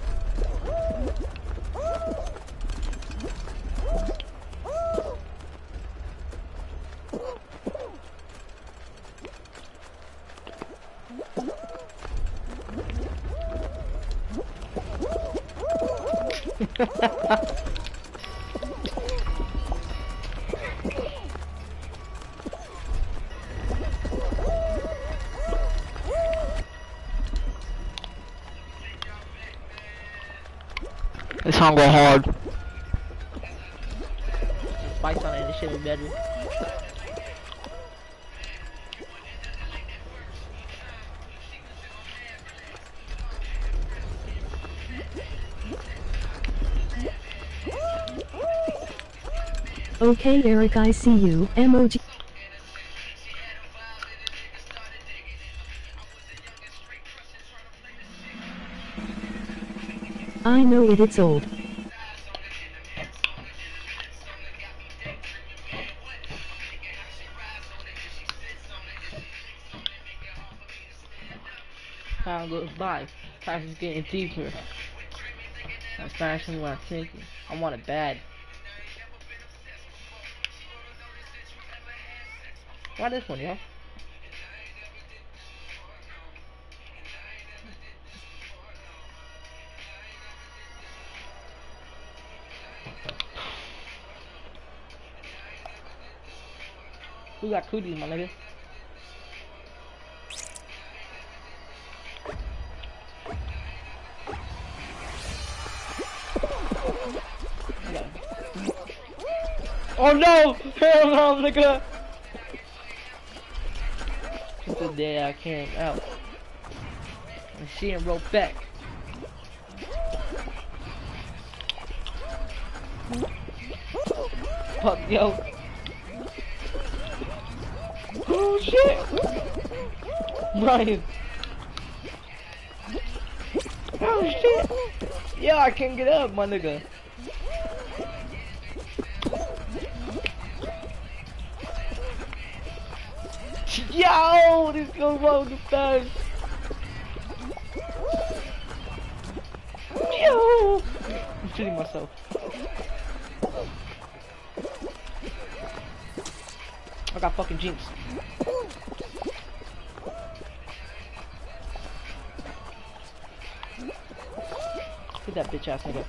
This song go hard. Spice on it, this shit is better. Okay Eric I see you. Emoji. I know it, it's old. Time goes by. Time is getting deeper. I'm smashing what I'm thinking. I want it bad. Why this one, yo? Got cooties, my nigga? Oh no! Hell no, nigga! It's the day I came out. And she ain't wrote back. Fuck, yo. Shit! Brian. Oh shit! Yeah, I can't get up, my nigga. Yo, this goes wrong the fast. Yo, I'm shitting myself. I got fucking jinx. Hit that bitch ass nigga.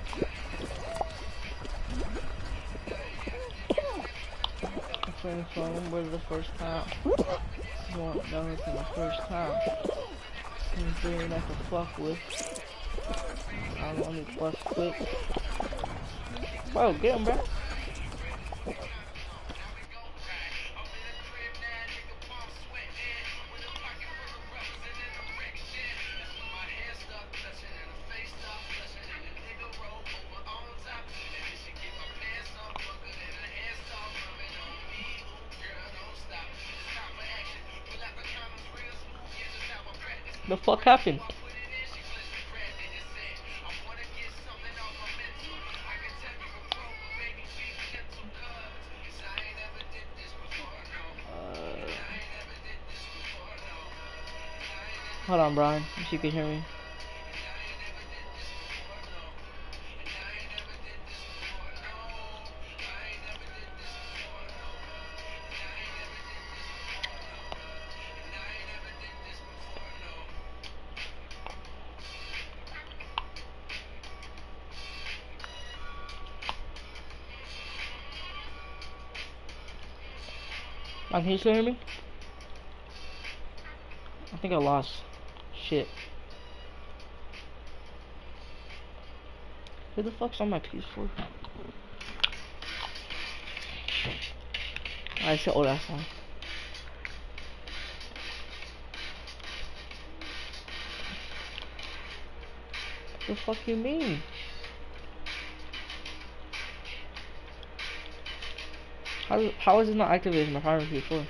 Friend phone was the first time. Well, that was my first time. He's bringing I can fuck with. I want to bust quick. Bro, get him, bro. Happened? Uh, hold on, Brian. If you can hear me. Can you still hear me? I think I lost. Shit. Who the fuck's on my PS4? I said old ass one. The fuck you mean? How how is it not activated in my Fire PS4?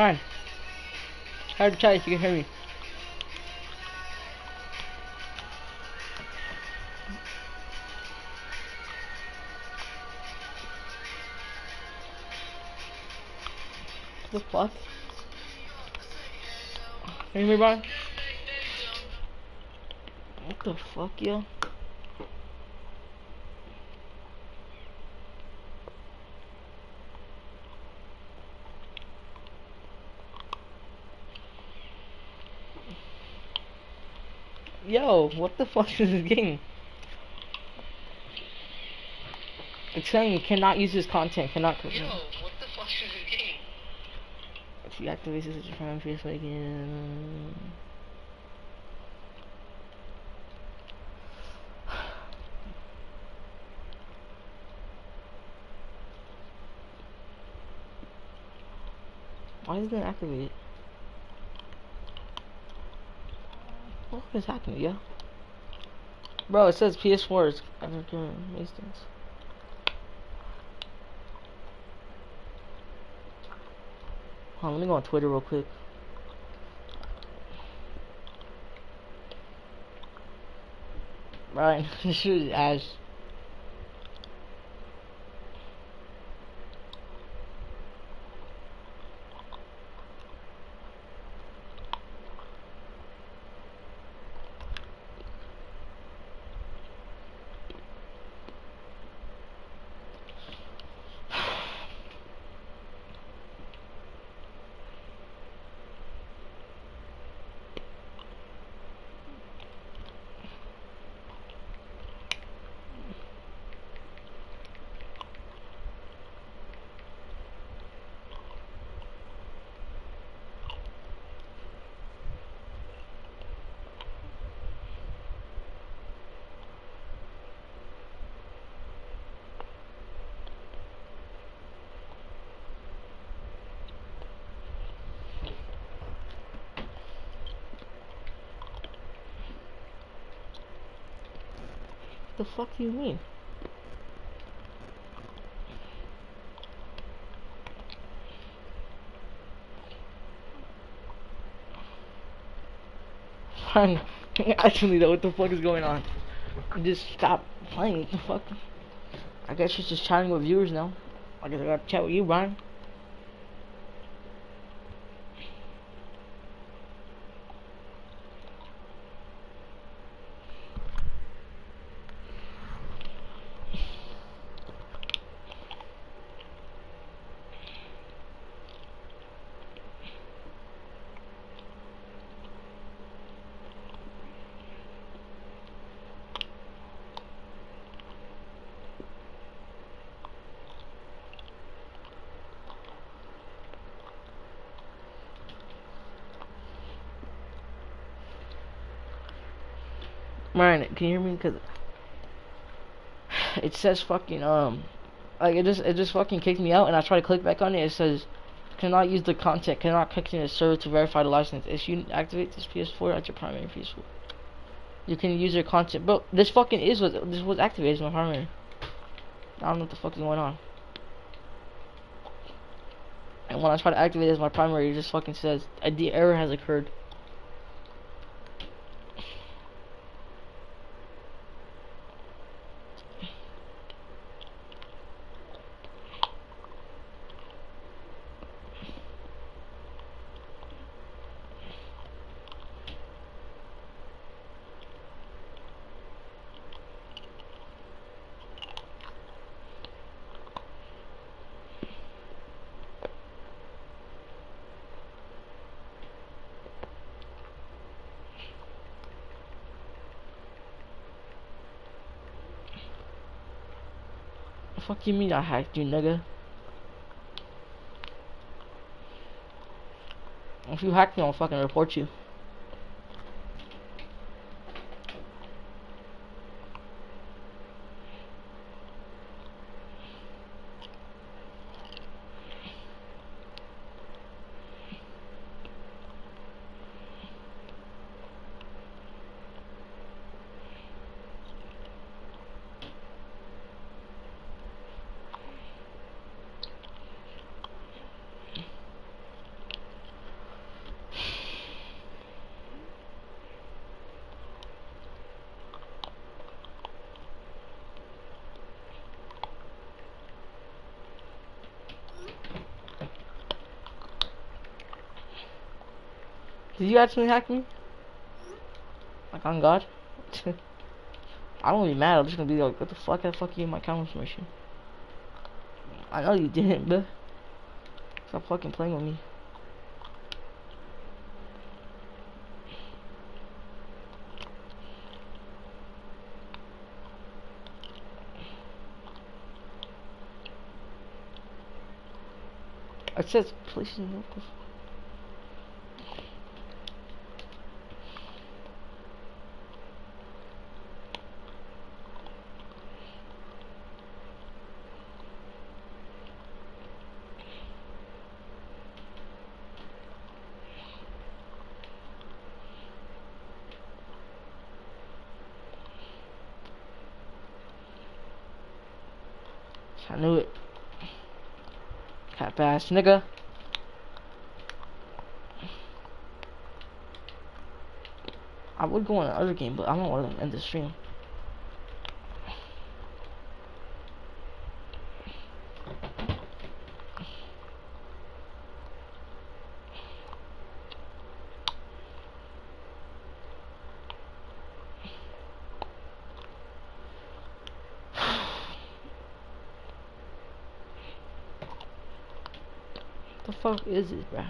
Fine. Hard to tell if you can hear me. The fuck? Brian? What the fuck, yo? What the fuck is this game? It's saying you cannot use this content, cannot. Yo, what the fuck is this game? If you activate this, friend face like in. Why is it activated? What is happening, yo? Bro, it says PS4 is African Masons. Hold on, let me go on Twitter real quick. Right, *laughs* this is Ash. Fuck do you mean? Fine. *laughs* Actually know what the fuck is going on. Just stop playing. What the fuck? I guess she's just chatting with viewers now. I guess I gotta chat with you, Brian. Can you hear me? Cause it says fucking um, like it just it just fucking kicked me out, and I try to click back on it. It says cannot use the content, cannot in the server to verify the license. If you activate this PS4 at your primary PS4, you can use your content. But this fucking is what this was activated as my primary. I don't know what the fuck is going on. And when I try to activate as my primary, it just fucking says the error has occurred. Fuck you mean I hacked you, nigga? If you hack me, I'll fucking report you. Did you actually hack me? Like on God? *laughs* I don't be mad. I'm just gonna be like, what the fuck? I fuck you in my camera information. I know you didn't, but stop fucking playing with me. It says police. I knew it. Cat ass nigga. I would go on the other game, but I don't want to end the stream. Fuck is it, bruh?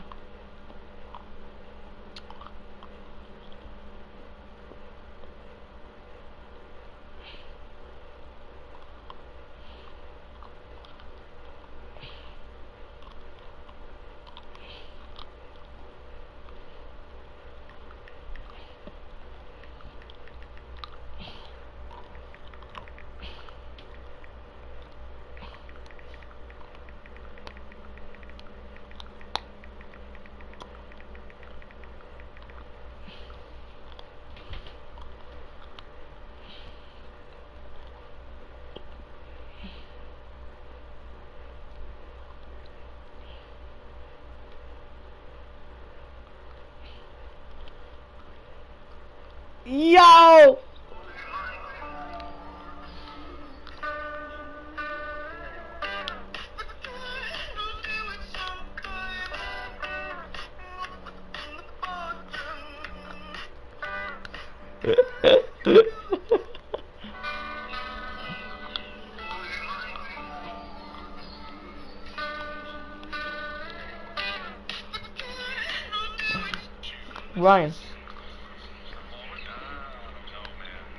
Ryan. Oh,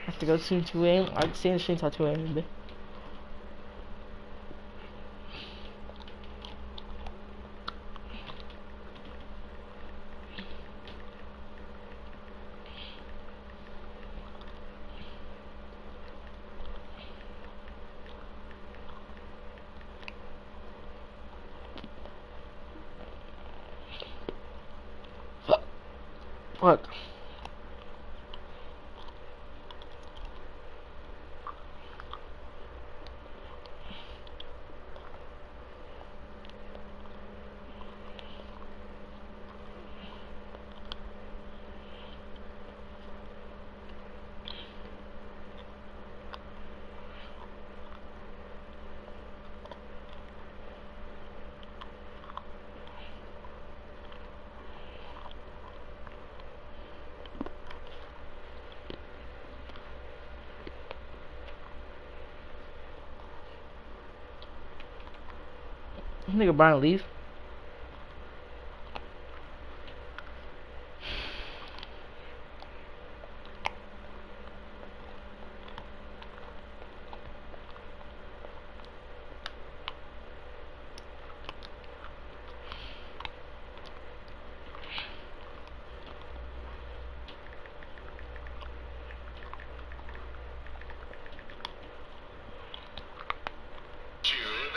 I have to go soon 2 a.m. I'd stay in the stream till 2 a.m. babe. Fuck. Nigga Brian leave.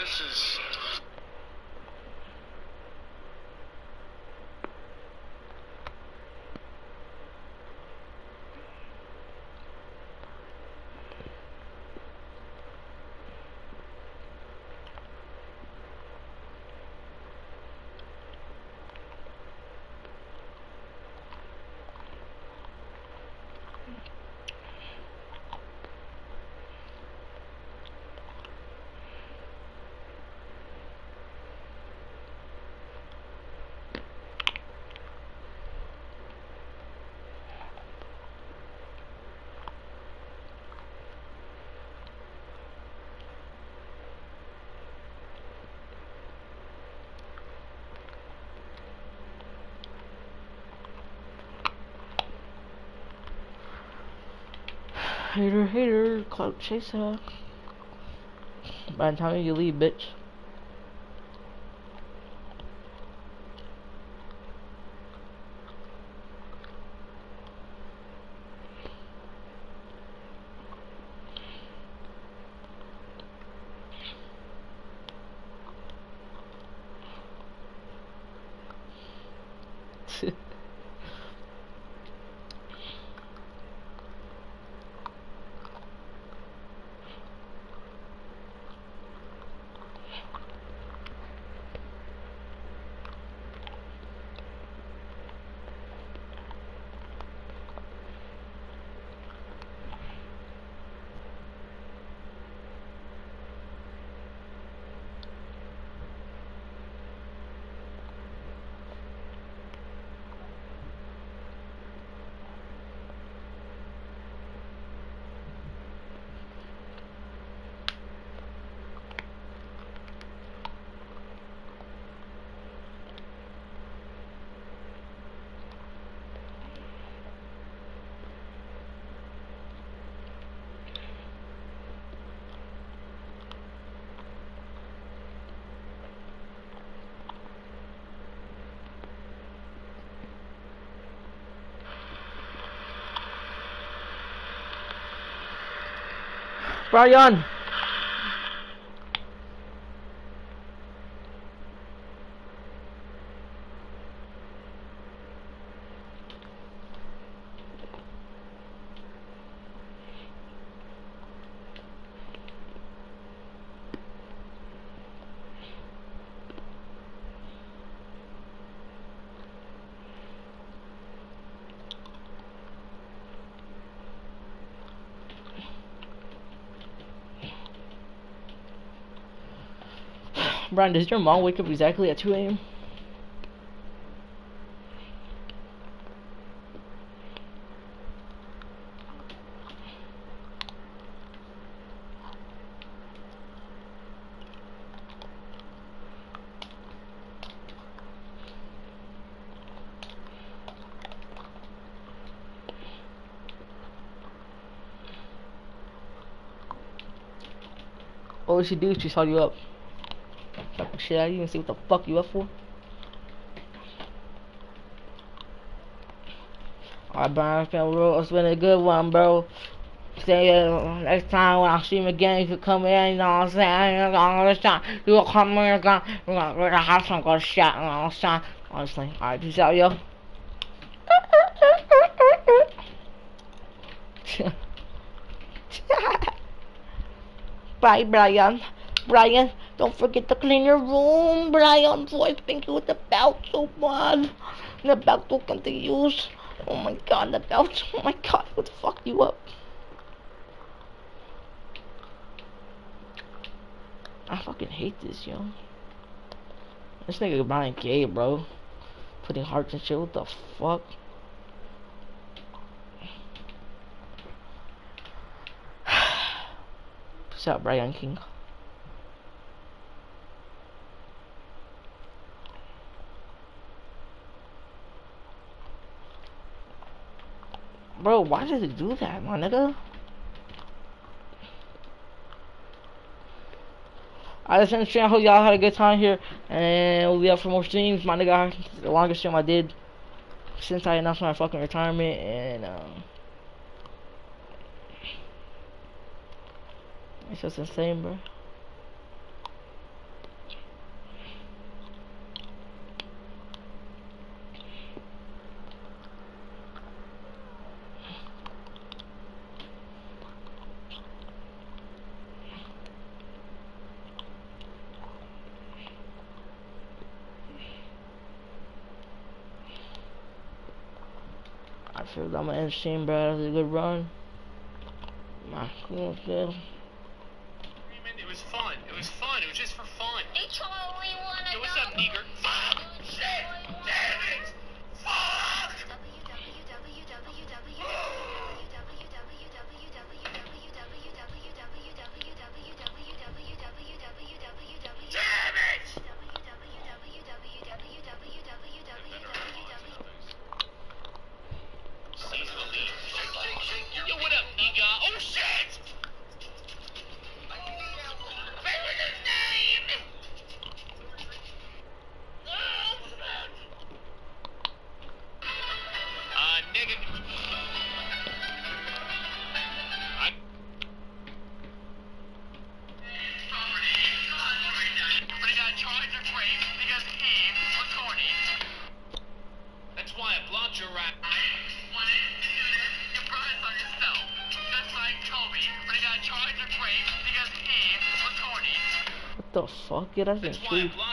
This is Hater, clout chaser. By the time you leave, bitch. Brian! Brian, does your mom wake up exactly at 2 a.m.? What would she do she saw you up? Shit of you and see what the fuck you up for? Alright, bro, it's been a good one, bro. See you uh, next time when I him again, you come in, you know what I'm saying? You know, this time, you will come in, gonna, we're gonna, we're gonna have some good shit, you know what I'm saying? Honestly, alright, peace out, yo. *laughs* Bye, Brian. Brian, don't forget to clean your room, Brian. Boy, thank you with the belt so much. The belt will come to use. Oh my god, the belt. *laughs* Oh my god, what the fuck you up? I fucking hate this, yo. This nigga Brian gay, bro. Putting hearts and shit, what the fuck? *sighs* Peace out, Brian King. Bro, why does it do that, my nigga? I just understand. I hope y'all had a good time here, and we'll be up for more streams. My nigga, the longest stream I did since I announced my fucking retirement, and um, it's just insane, bro. I'm gonna end stream, bro. That was a good run. My cool, good. The fuck? Yeah,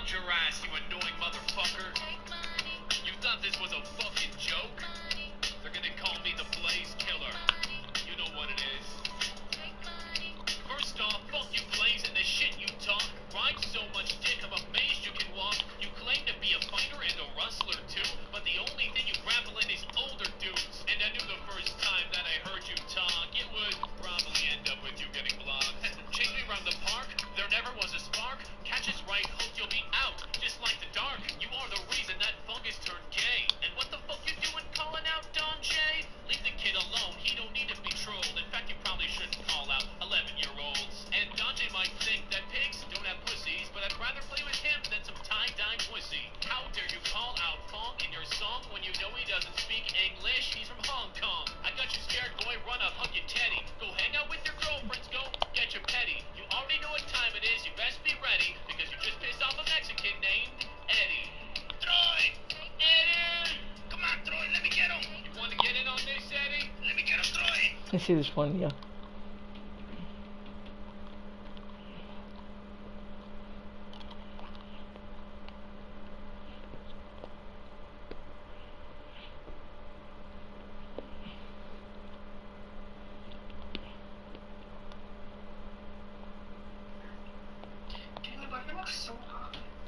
See this one, yeah.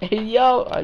Hey, yo, I